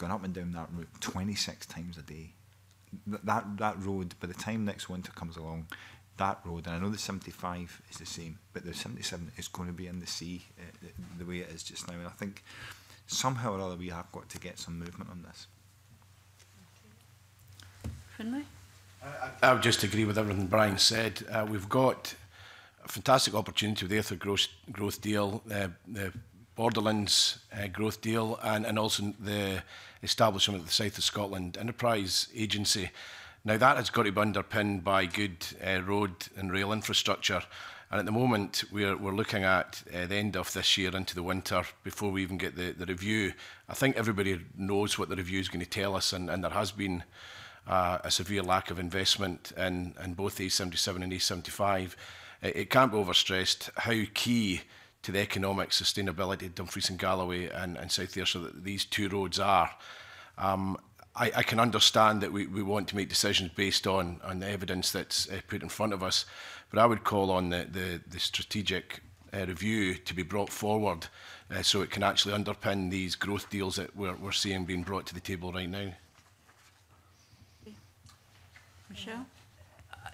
gone up and down that route 26 times a day. Th that, that road, by the time next winter comes along, that road, and I know the 75 is the same, but the 77 is going to be in the sea uh, the, the way it is just now. And I think somehow or other we have got to get some movement on this. Finlay? I, I, I would just agree with everything Brian said. Uh, we've got a fantastic opportunity with the Earth Growth, growth Deal, uh, the Borderlands uh, growth deal and, and also the establishment of the South of Scotland Enterprise Agency. Now, that has got to be underpinned by good uh, road and rail infrastructure. And at the moment, we're, we're looking at uh, the end of this year into the winter before we even get the, the review. I think everybody knows what the review is going to tell us, and, and there has been uh, a severe lack of investment in, in both A77 and A75. It, it can't be overstressed how key to the economic sustainability of Dumfries and Galloway and, and South Ayrshire so that these two roads are. Um, I, I can understand that we, we want to make decisions based on, on the evidence that's uh, put in front of us, but I would call on the, the, the strategic uh, review to be brought forward uh, so it can actually underpin these growth deals that we're, we're seeing being brought to the table right now. Michelle?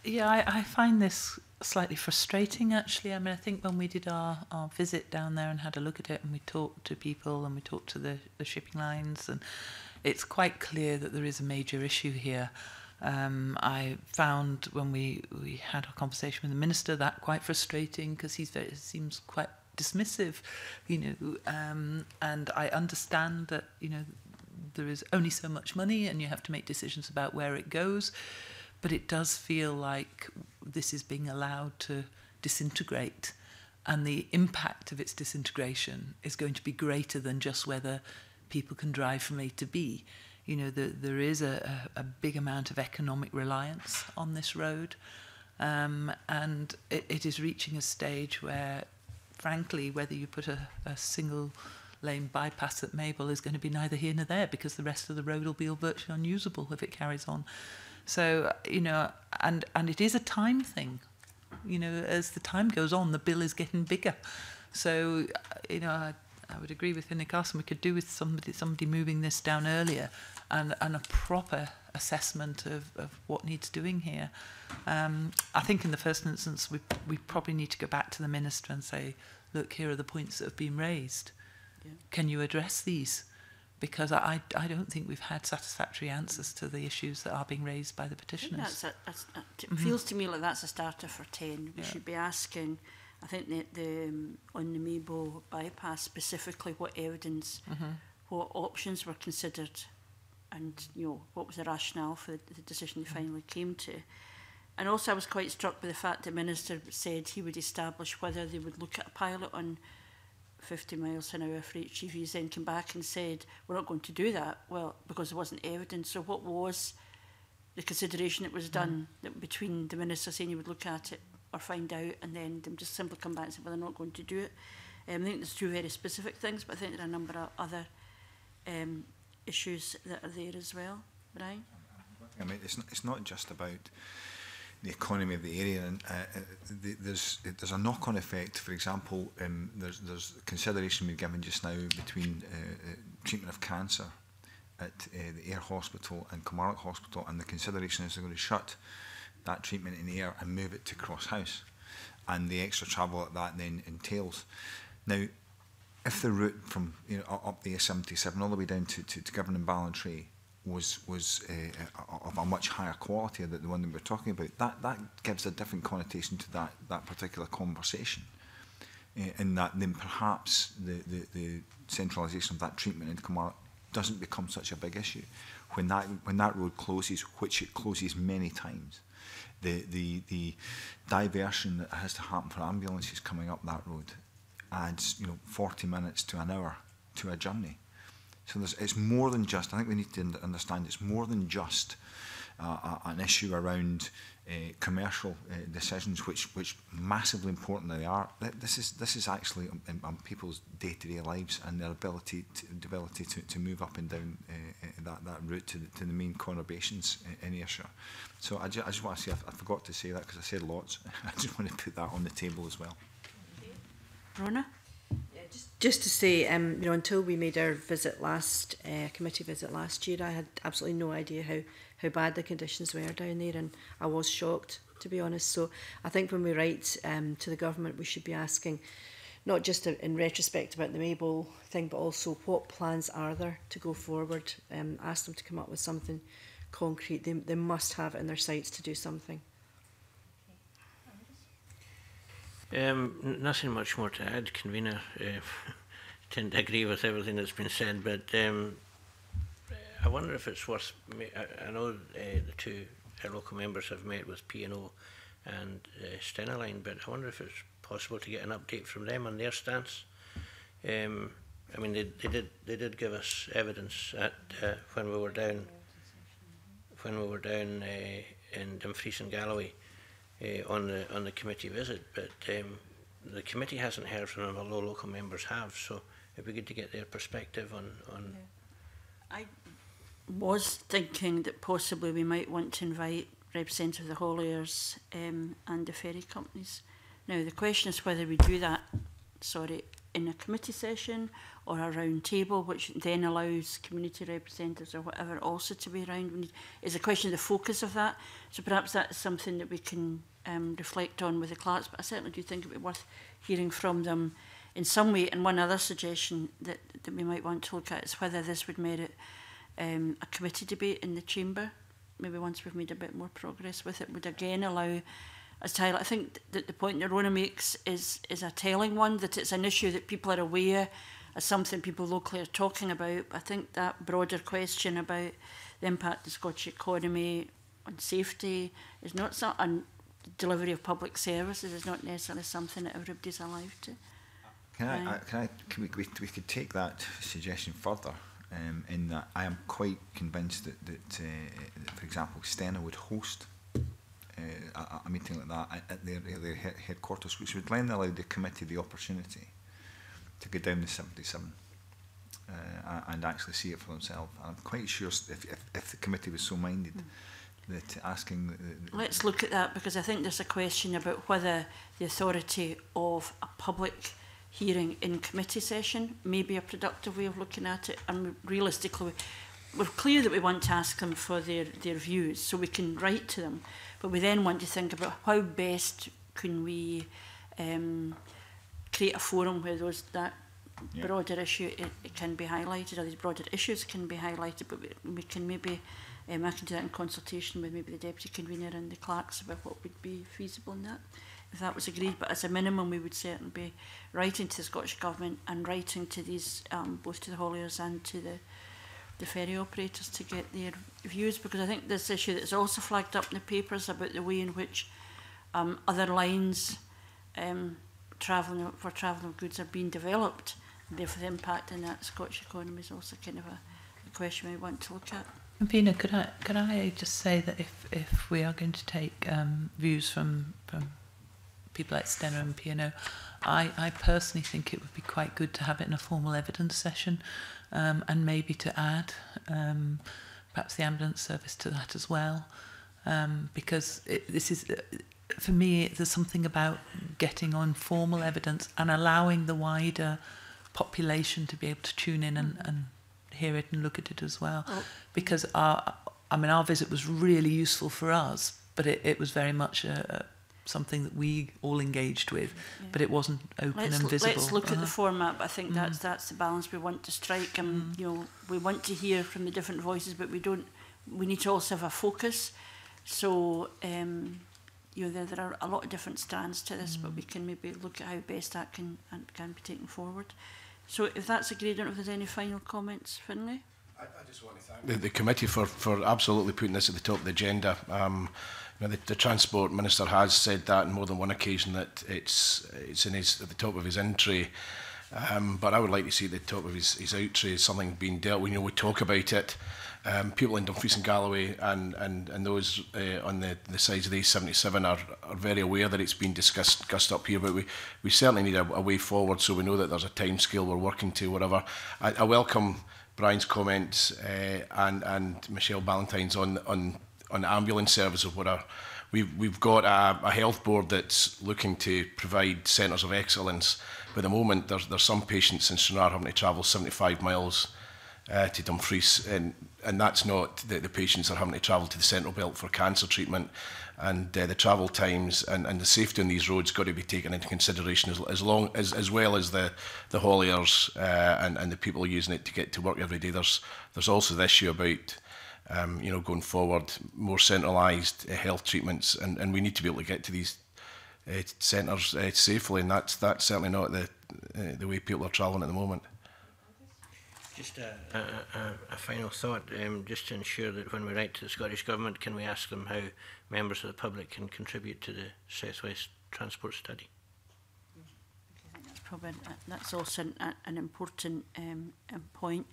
Yeah, I, I find this slightly frustrating actually. I mean, I think when we did our, our visit down there and had a look at it and we talked to people and we talked to the, the shipping lines and it's quite clear that there is a major issue here. Um, I found when we, we had our conversation with the minister that quite frustrating because he seems quite dismissive, you know, um, and I understand that, you know, there is only so much money and you have to make decisions about where it goes. But it does feel like this is being allowed to disintegrate. And the impact of its disintegration is going to be greater than just whether people can drive from A to B. You know, the, there is a, a, a big amount of economic reliance on this road. Um, and it, it is reaching a stage where, frankly, whether you put a, a single lane bypass at Mabel is going to be neither here nor there because the rest of the road will be virtually unusable if it carries on. So, you know, and, and it is a time thing. You know, as the time goes on, the bill is getting bigger. So, uh, you know, I, I would agree with Finney Carson. We could do with somebody somebody moving this down earlier, and and a proper assessment of, of what needs doing here. Um, I think in the first instance we we probably need to go back to the minister and say, look, here are the points that have been raised. Yeah. Can you address these? because I, I don't think we've had satisfactory answers to the issues that are being raised by the petitioners. A, that's, it mm -hmm. feels to me like that's a starter for 10. We yeah. should be asking, I think, the, the um, on the Mebo bypass specifically, what evidence, mm -hmm. what options were considered, and you know what was the rationale for the, the decision they mm -hmm. finally came to. And also, I was quite struck by the fact that the minister said he would establish whether they would look at a pilot on 50 miles an hour for HGVs, e then came back and said, we're not going to do that. Well, because there wasn't evidence. So what was the consideration that was done mm. that between the minister saying he would look at it or find out and then them just simply come back and say, well, they're not going to do it. Um, I think there's two very specific things, but I think there are a number of other um, issues that are there as well. Brian? I mean, it's not, it's not just about the economy of the area, and uh, uh, the, there's there's a knock-on effect. For example, um, there's there's consideration being given just now between uh, uh treatment of cancer at uh, the Air Hospital and Kilmarnock Hospital, and the consideration is they're going to shut that treatment in the air and move it to Cross House, and the extra travel that that then entails. Now, if the route from you know up the S77 all the way down to to, to Governing Ballantrae was was uh, uh, of a much higher quality than the one that we're talking about. That that gives a different connotation to that that particular conversation, uh, in that then perhaps the, the the centralization of that treatment in Kamara doesn't become such a big issue. When that when that road closes, which it closes many times, the the the diversion that has to happen for ambulances coming up that road adds you know 40 minutes to an hour to a journey So it's more than just, I think we need to understand it's more than just uh, an issue around uh, commercial uh, decisions, which, which massively important they are. This is, this is actually on, on people's day-to-day -day lives and their ability to, ability to, to move up and down uh, uh, that, that route to the, to the main conurbations in Ayrshire. So I, ju I just want to say, I, I forgot to say that because I said lots. I just want to put that on the table as well. Brona? just, just to say, um, you know, until we made our visit last, uh, committee visit last year, I had absolutely no idea how, how bad the conditions were down there, and I was shocked, to be honest. So I think when we write um, to the government, we should be asking, not just in retrospect about the Mabel thing, but also what plans are there to go forward? Um, ask them to come up with something concrete. They, they must have in their sights to do something. Um, nothing much more to add, convener. Uh, tend to agree with everything that's been said, but um, I wonder if it's worth. I, I know uh, the two local members have met with P&O and uh, Stenaline, but I wonder if it's possible to get an update from them on their stance. Um, I mean, they, they did they did give us evidence at uh, when we were down when we were down uh, in Dumfries and Galloway uh, on the on the committee visit, but um, the committee hasn't heard from them, although local members have. So it'd be good to get their perspective on on. Yeah. I was thinking that possibly we might want to invite representatives of the hauliers um, and the ferry companies. Now the question is whether we do that. Sorry, in a committee session or a round table, which then allows community representatives or whatever also to be around, is a question of the focus of that. So perhaps that's something that we can um, reflect on with the clerks, but I certainly do think it would be worth hearing from them in some way. And one other suggestion that, that we might want to look at is whether this would merit um, a committee debate in the chamber. Maybe once we've made a bit more progress with it, would again allow as Tyler, I think that the point Nerona makes is, is a telling one, that it's an issue that people are aware as something people locally are talking about. But I think that broader question about the impact of the Scottish economy on safety is not so, and delivery of public services is not necessarily something that everybody's alive to. Can I, I, can I can we, we, we could take that suggestion further um, in that I am quite convinced that, that, uh, that for example, Stena would host uh, a, a meeting like that at their, their headquarters, which would then allow the committee the opportunity to go down the 77 uh, and actually see it for themselves. And I'm quite sure if, if, if the committee was so minded, mm. that asking... The, the Let's look at that because I think there's a question about whether the authority of a public hearing in committee session may be a productive way of looking at it and realistically we're clear that we want to ask them for their, their views so we can write to them But we then want to think about how best can we um, create a forum where those that yeah. broader issue it, eh, it can be highlighted, or these broader issues can be highlighted, but we, we can maybe um, I can do that in consultation with maybe the deputy convener and the clerks about what would be feasible in that. If that was agreed, but as a minimum, we would certainly be writing to the Scottish Government and writing to these, um, both to the hauliers and to the the ferry operators to get their views because I think this issue that's also flagged up in the papers about the way in which um, other lines um, travelling for travelling goods are being developed and therefore the impact in that Scottish economy is also kind of a, a question we want to look at. Pina, could I could I just say that if if we are going to take um, views from from people like Stenner and Piano, I I personally think it would be quite good to have it in a formal evidence session um, and maybe to add um, perhaps the ambulance service to that as well, um, because it, this is. Uh, for me, there's something about getting on formal evidence and allowing the wider population to be able to tune in and, and hear it and look at it as well. Oh. Because our, I mean, our visit was really useful for us, but it, it was very much a, a something that we all engaged with, yeah. but it wasn't open let's and visible. Let's look uh -huh. at the uh-huh. format. I think mm. that's that's the balance we want to strike, and mm. you know we want to hear from the different voices, but we don't. We need to also have a focus. So um, you know there, there are a lot of different strands to this, mm. but we mm. can maybe look at how best that can can be taken forward. So if that's agreed, I don't know if there's any final comments, Finlay. I, I just want to thank the, the committee for for absolutely putting this at the top of the agenda. Um, Now, the, the Transport Minister has said that on more than one occasion that it's, it's in his, at the top of his entry. Um, but I would like to see at the top of his, his out something being dealt with. You know, we talk about it. Um, people in Dumfries and Galloway and, and, and those uh, on the, the sides of the A77 are, are very aware that it's been discussed, discussed up here, but we, we certainly need a, a way forward so we know that there's a time scale we're working to, whatever. I, I welcome Brian's comments uh, and, and Michelle Ballantyne's on, on on ambulance service or whatever. we've, we've got a, a health board that's looking to provide centres of excellence. But at the moment, there's, there's some patients in Stranraer having to travel 75 miles uh, to Dumfries, and, and that's not that the patients are having to travel to the central belt for cancer treatment, and uh, the travel times and, and the safety on these roads got to be taken into consideration as, as long as as well as the the hauliers uh, and and the people using it to get to work every day. There's there's also the issue about um, you know, going forward, more centralised uh, health treatments, and, and we need to be able to get to these uh, centres uh, safely, and that's that's certainly not the uh, the way people are travelling at the moment. Just a, a, a, a final thought, um, just to ensure that when we write to the Scottish Government, can we ask them how members of the public can contribute to the South West Transport Study? That's probably uh, that's also an, uh, an important um, point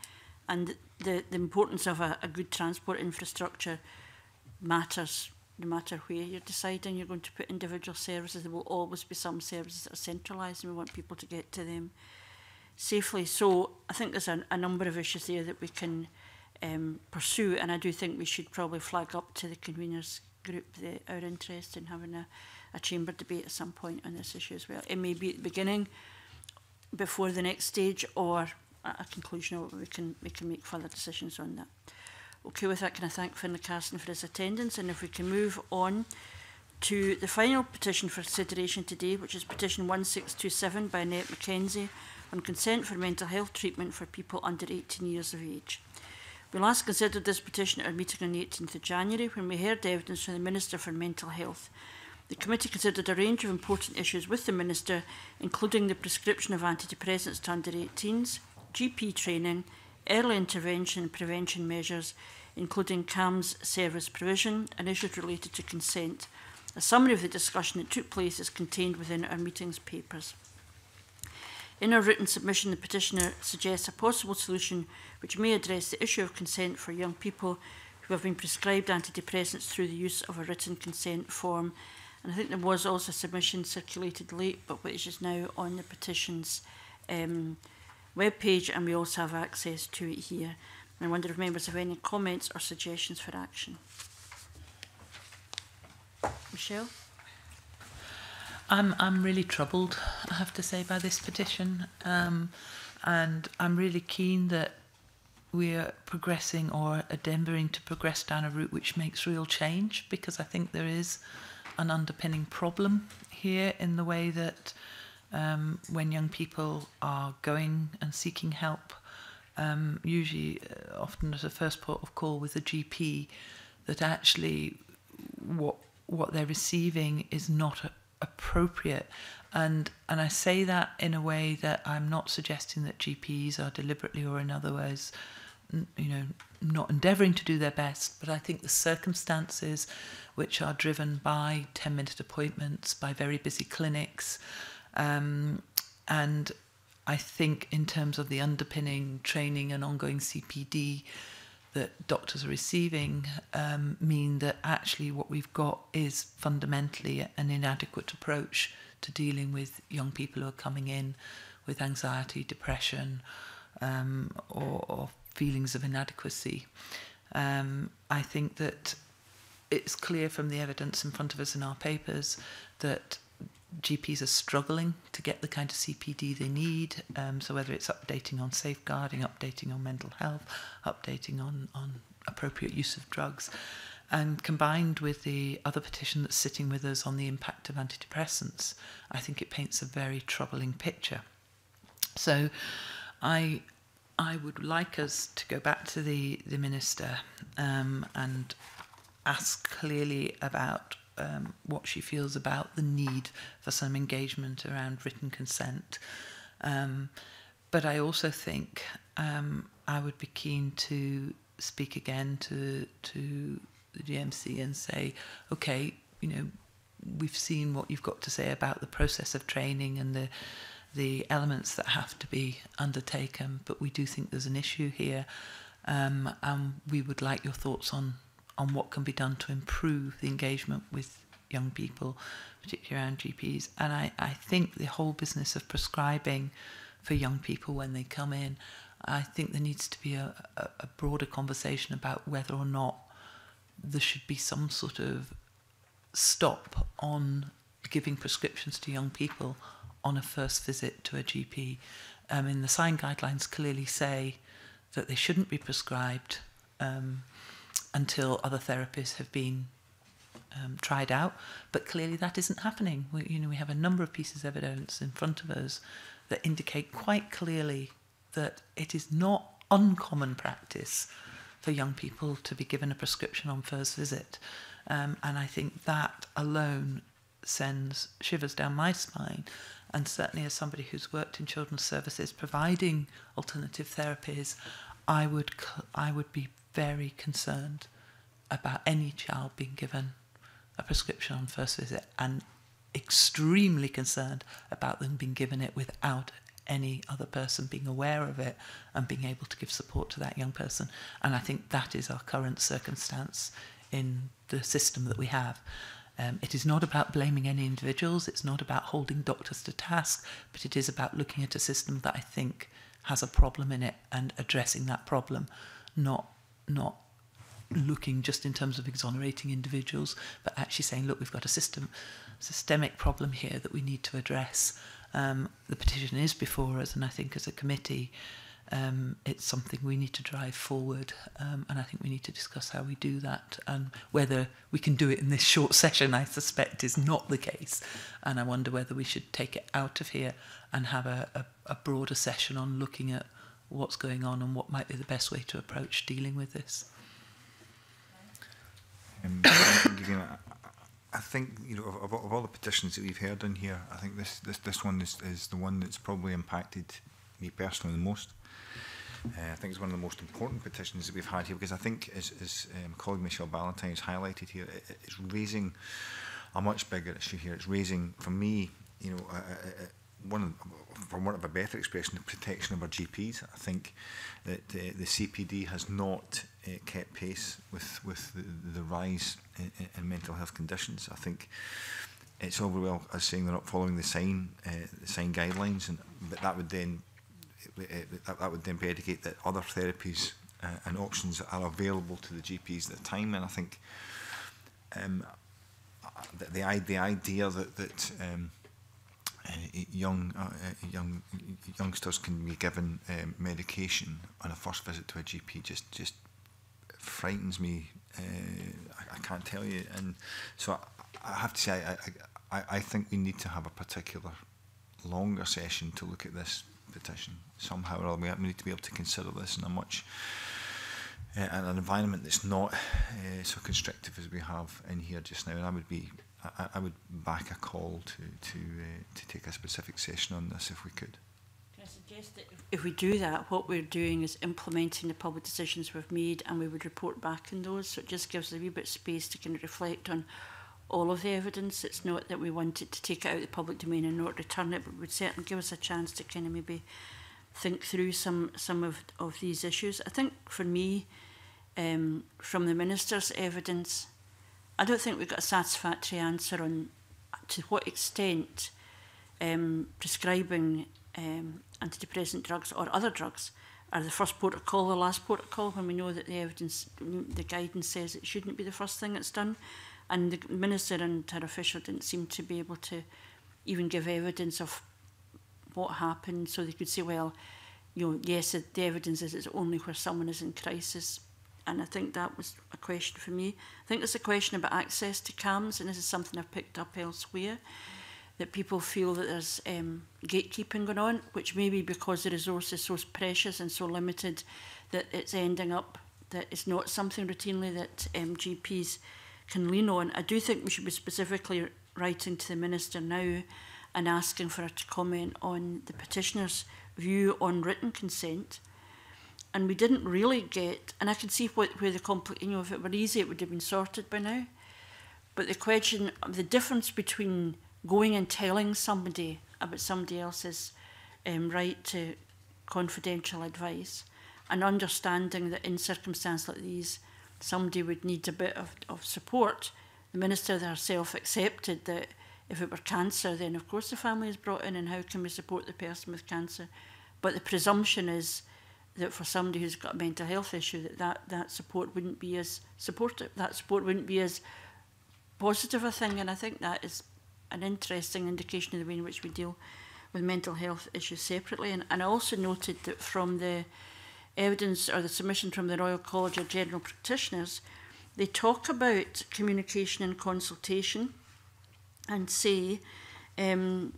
and the, the importance of a, a good transport infrastructure matters no matter where you're deciding you're going to put individual services, there will always be some services that are centralised and we want people to get to them safely. So I think there's a, a number of issues there that we can um, pursue and I do think we should probably flag up to the conveners group the, our interest in having a, a chamber debate at some point on this issue as well. It may be at the beginning before the next stage or at a conclusion of we can, we can make further decisions on that. Okay, with that, can I thank Finlay Carson for his attendance? And if we can move on to the final petition for consideration today, which is petition 1627 by Annette McKenzie on consent for mental health treatment for people under 18 years of age. We last considered this petition at our meeting on the 18th of January when we heard evidence from the Minister for Mental Health. The committee considered a range of important issues with the Minister, including the prescription of antidepressants to under 18s, GP training, early intervention and prevention measures, including CAMS service provision and issues related to consent. A summary of the discussion that took place is contained within our meetings papers. In her written submission, the petitioner suggests a possible solution which may address the issue of consent for young people who have been prescribed antidepressants through the use of a written consent form. And I think there was also a submission circulated late, but which is now on the petition's um, web page, and we also have access to it here. And I wonder if members have any comments or suggestions for action. Michelle? I'm, I'm really troubled, I have to say, by this petition. Um, and I'm really keen that we are progressing or endeavouring to progress down a route which makes real change because I think there is an underpinning problem here in the way that um, when young people are going and seeking help, um, usually uh, often as a first port of call with a GP, that actually what what they're receiving is not a, appropriate. And and I say that in a way that I'm not suggesting that GPs are deliberately or in other ways, you know, not endeavouring to do their best. But I think the circumstances, which are driven by 10 minute appointments, by very busy clinics. Um, and I think, in terms of the underpinning training and ongoing CPD that doctors are receiving, um, mean that actually what we've got is fundamentally an inadequate approach to dealing with young people who are coming in with anxiety, depression, um, or, or feelings of inadequacy. Um, I think that it's clear from the evidence in front of us in our papers that GPs are struggling to get the kind of CPD they need. Um, so whether it's updating on safeguarding, updating on mental health, updating on, on appropriate use of drugs, and combined with the other petition that's sitting with us on the impact of antidepressants, I think it paints a very troubling picture. So I I would like us to go back to the, the minister um, and ask clearly about um, what she feels about the need for some engagement around written consent. Um, but I also think um, I would be keen to speak again to to the DMC and say, okay, you know, we've seen what you've got to say about the process of training and the the elements that have to be undertaken, but we do think there's an issue here, um, and we would like your thoughts on on what can be done to improve the engagement with young people, particularly around GPs. And I, I think the whole business of prescribing for young people when they come in, I think there needs to be a, a, a broader conversation about whether or not there should be some sort of stop on giving prescriptions to young people on a first visit to a GP. Um, in the sign guidelines clearly say that they shouldn't be prescribed um, until other therapies have been um, tried out. But clearly that isn't happening. We, you know, we have a number of pieces of evidence in front of us that indicate quite clearly that it is not uncommon practice for young people to be given a prescription on first visit. Um, and I think that alone sends shivers down my spine. And certainly, as somebody who's worked in children's services providing alternative therapies, I would I would be very concerned about any child being given a prescription on first visit and extremely concerned about them being given it without any other person being aware of it and being able to give support to that young person. And I think that is our current circumstance in the system that we have. Um, it is not about blaming any individuals, it's not about holding doctors to task, but it is about looking at a system that I think has a problem in it and addressing that problem, not not looking just in terms of exonerating individuals, but actually saying, look, we've got a system, systemic problem here that we need to address. Um, the petition is before us, and I think as a committee, um, it's something we need to drive forward, um, and I think we need to discuss how we do that and whether we can do it in this short session. I suspect is not the case, and I wonder whether we should take it out of here and have a, a, a broader session on looking at what's going on and what might be the best way to approach dealing with this. Um, I think you know of, of, all the petitions that we've heard in here, I think this this this one is, is the one that's probably impacted me personally the most. Uh, I think it's one of the most important petitions that we've had here because I think, as, as um, colleague Michelle Ballantyne has highlighted here, it, it's raising a much bigger issue here. It's raising, for me, you know, a, a, one of, for want of a better expression, the protection of our GPs. I think that uh, the CPD has not uh, kept pace with with the, the rise in, in mental health conditions. I think it's all well as saying they're not following the sign uh, the sign guidelines, and but that would then uh, that, that would then predicate that other therapies uh, and options are available to the GPs at the time. And I think um, the, the the idea that that um, young young youngsters can be given um, medication on a first visit to a GP just just frightens me. Uh, I, I, can't tell you, and so I, I have to say I, I I think we need to have a particular longer session to look at this petition somehow or other. We need to be able to consider this in a much uh, an environment that's not uh, so constrictive as we have in here just now. And I would be I, I would back a call to to uh, to take a specific session on this if we could. Can I suggest that if we do that, what we're doing is implementing the public decisions we've made, and we would report back on those. So it just gives a wee bit of space to kind of reflect on all of the evidence. It's not that we wanted to take it out of the public domain and not return it, but it would certainly give us a chance to kind of maybe think through some some of of these issues. I think for me, um, from the minister's evidence I don't think we've got a satisfactory answer on to what extent um, prescribing um, antidepressant drugs or other drugs are the first port of call, the last port of call, when we know that the evidence, the guidance says it shouldn't be the first thing that's done. And the minister and her official didn't seem to be able to even give evidence of what happened. So they could say, well, you know, yes, the evidence is it's only where someone is in crisis and I think that was a question for me. I think there's a question about access to CAMS, and this is something I've picked up elsewhere, that people feel that there's um, gatekeeping going on, which maybe because the resource is so precious and so limited that it's ending up that it's not something routinely that um, GPs can lean on. I do think we should be specifically writing to the Minister now and asking for her to comment on the petitioner's view on written consent and we didn't really get, and I can see what, where the compli- you know, if it were easy, it would have been sorted by now. But the question, the difference between going and telling somebody about somebody else's um, right to confidential advice and understanding that in circumstances like these, somebody would need a bit of, of support. The minister herself accepted that if it were cancer, then of course the family is brought in and how can we support the person with cancer? But the presumption is that for somebody who's got a mental health issue that, that that support wouldn't be as supportive that support wouldn't be as positive a thing and I think that is an interesting indication of the way in which we deal with mental health issues separately and, and I also noted that from the evidence or the submission from the Royal College of General Practitioners they talk about communication and consultation and say um,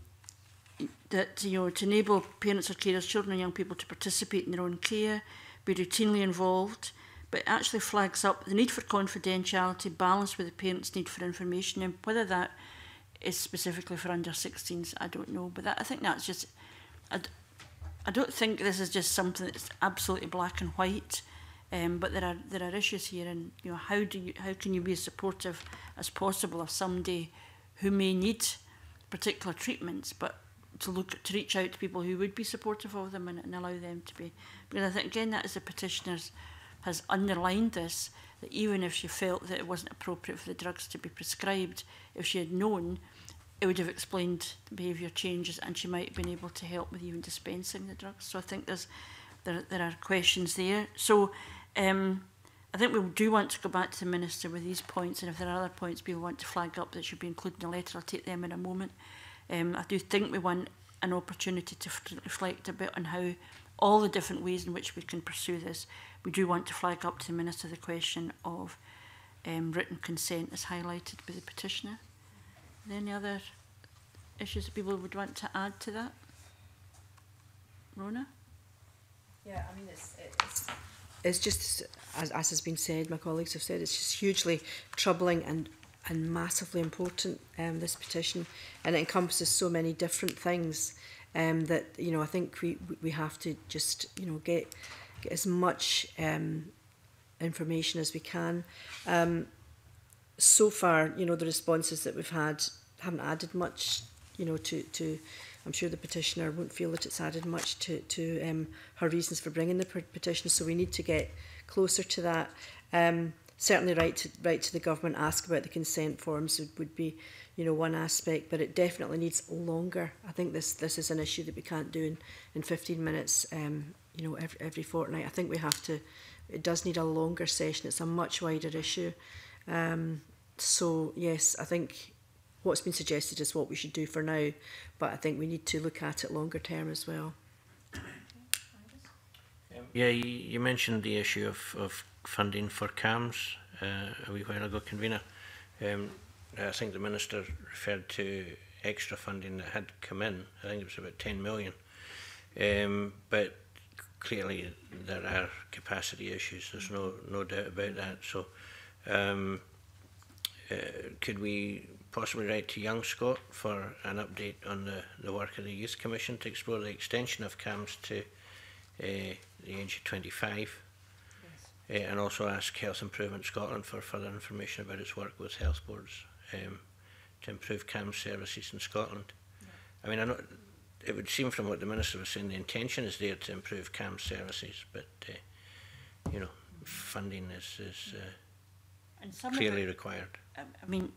that you know to enable parents or carers, children and young people to participate in their own care, be routinely involved, but it actually flags up the need for confidentiality balanced with the parents' need for information and whether that is specifically for under 16s, I don't know. But that, I think that's just, I, I don't think this is just something that's absolutely black and white. Um, but there are there are issues here, and you know how do you how can you be as supportive as possible of somebody who may need particular treatments, but to look to reach out to people who would be supportive of them and, and allow them to be. Because I think again that is the petitioners has underlined this that even if she felt that it wasn't appropriate for the drugs to be prescribed, if she had known, it would have explained the behavior changes and she might have been able to help with even dispensing the drugs. So I think there's there, there are questions there. So um, I think we do want to go back to the Minister with these points and if there are other points we want to flag up that should be included in the letter, I'll take them in a moment. Um, I do think we want an opportunity to reflect a bit on how all the different ways in which we can pursue this. We do want to flag up to the Minister the question of um, written consent as highlighted by the petitioner. Are there any other issues that people would want to add to that? Rona? Yeah, I mean, it's, it's, it's just, as, as has been said, my colleagues have said, it's just hugely troubling and and massively important, um, this petition. And it encompasses so many different things um, that, you know, I think we, we have to just, you know, get, get as much um, information as we can. Um, so far, you know, the responses that we've had haven't added much, you know, to, to I'm sure the petitioner won't feel that it's added much to, to um, her reasons for bringing the petition, so we need to get closer to that. Um, certainly write to write to the government ask about the consent forms would, would be you know one aspect but it definitely needs longer i think this this is an issue that we can't do in in 15 minutes um you know every, every fortnight i think we have to it does need a longer session it's a much wider issue um so yes i think what's been suggested is what we should do for now but i think we need to look at it longer term as well Yeah, you, mentioned the issue of, of funding for CAMS uh, a wee while ago, convener. Um, I think the minister referred to extra funding that had come in. I think it was about 10 million. Um, but clearly there are capacity issues. There's no no doubt about that. So, um, uh, could we possibly write to Young Scott for an update on the, the work of the Youth Commission to explore the extension of CAMS to uh, the age of 25. Yes. Uh, and also ask Health Improvement Scotland for further information about its work with health boards um, to improve CAM services in Scotland. Yeah. I mean, I know, it would seem from what the Minister was saying, the intention is there to improve CAM services, but, uh, you know, funding is, is uh, clearly it, required. Um, I mean,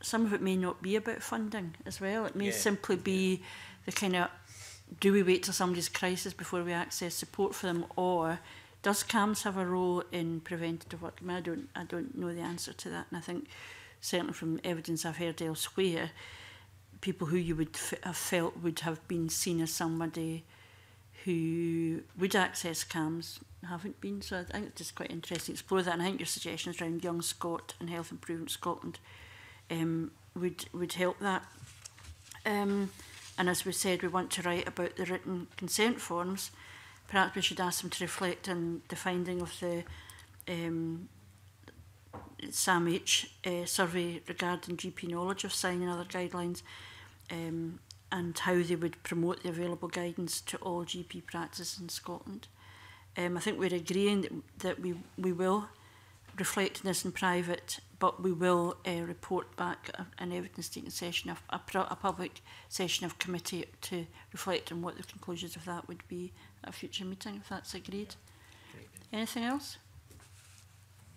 some of it may not be about funding as well. It may yeah. simply be yeah. the kind of do we wait till somebody's crisis before we access support for them, or does CAMS have a role in preventative work? I, mean, I don't, I don't know the answer to that, and I think certainly from evidence I've heard elsewhere, people who you would have felt would have been seen as somebody who would access CAMS haven't been. So I think it's just quite interesting to explore that. And I think your suggestions around Young Scot and Health Improvement Scotland um, would would help that. Um, And as we said, we want to write about the written consent forms. Perhaps we should ask them to reflect on the finding of the um, SAMH uh, survey regarding GP knowledge of sign and other guidelines um, and how they would promote the available guidance to all GP practices in Scotland. Um, I think we're agreeing that, that we, we will reflect on this in private but we will uh, report back an evidence taking session, of, a, a public session of committee to reflect on what the conclusions of that would be at a future meeting, if that's agreed. Yeah. Anything else?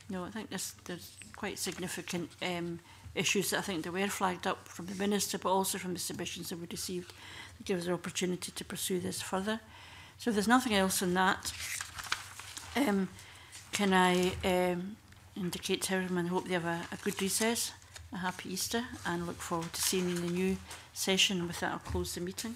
No, I think there's there's quite significant um, issues that I think they were flagged up from the Minister, but also from the submissions that we received that gives us an opportunity to pursue this further. So if there's nothing else in that, um, can I um, and to everyone. Towerham and hope they have a, a good recess, a happy Easter and look forward to seeing you in the new session. With that I'll close the meeting.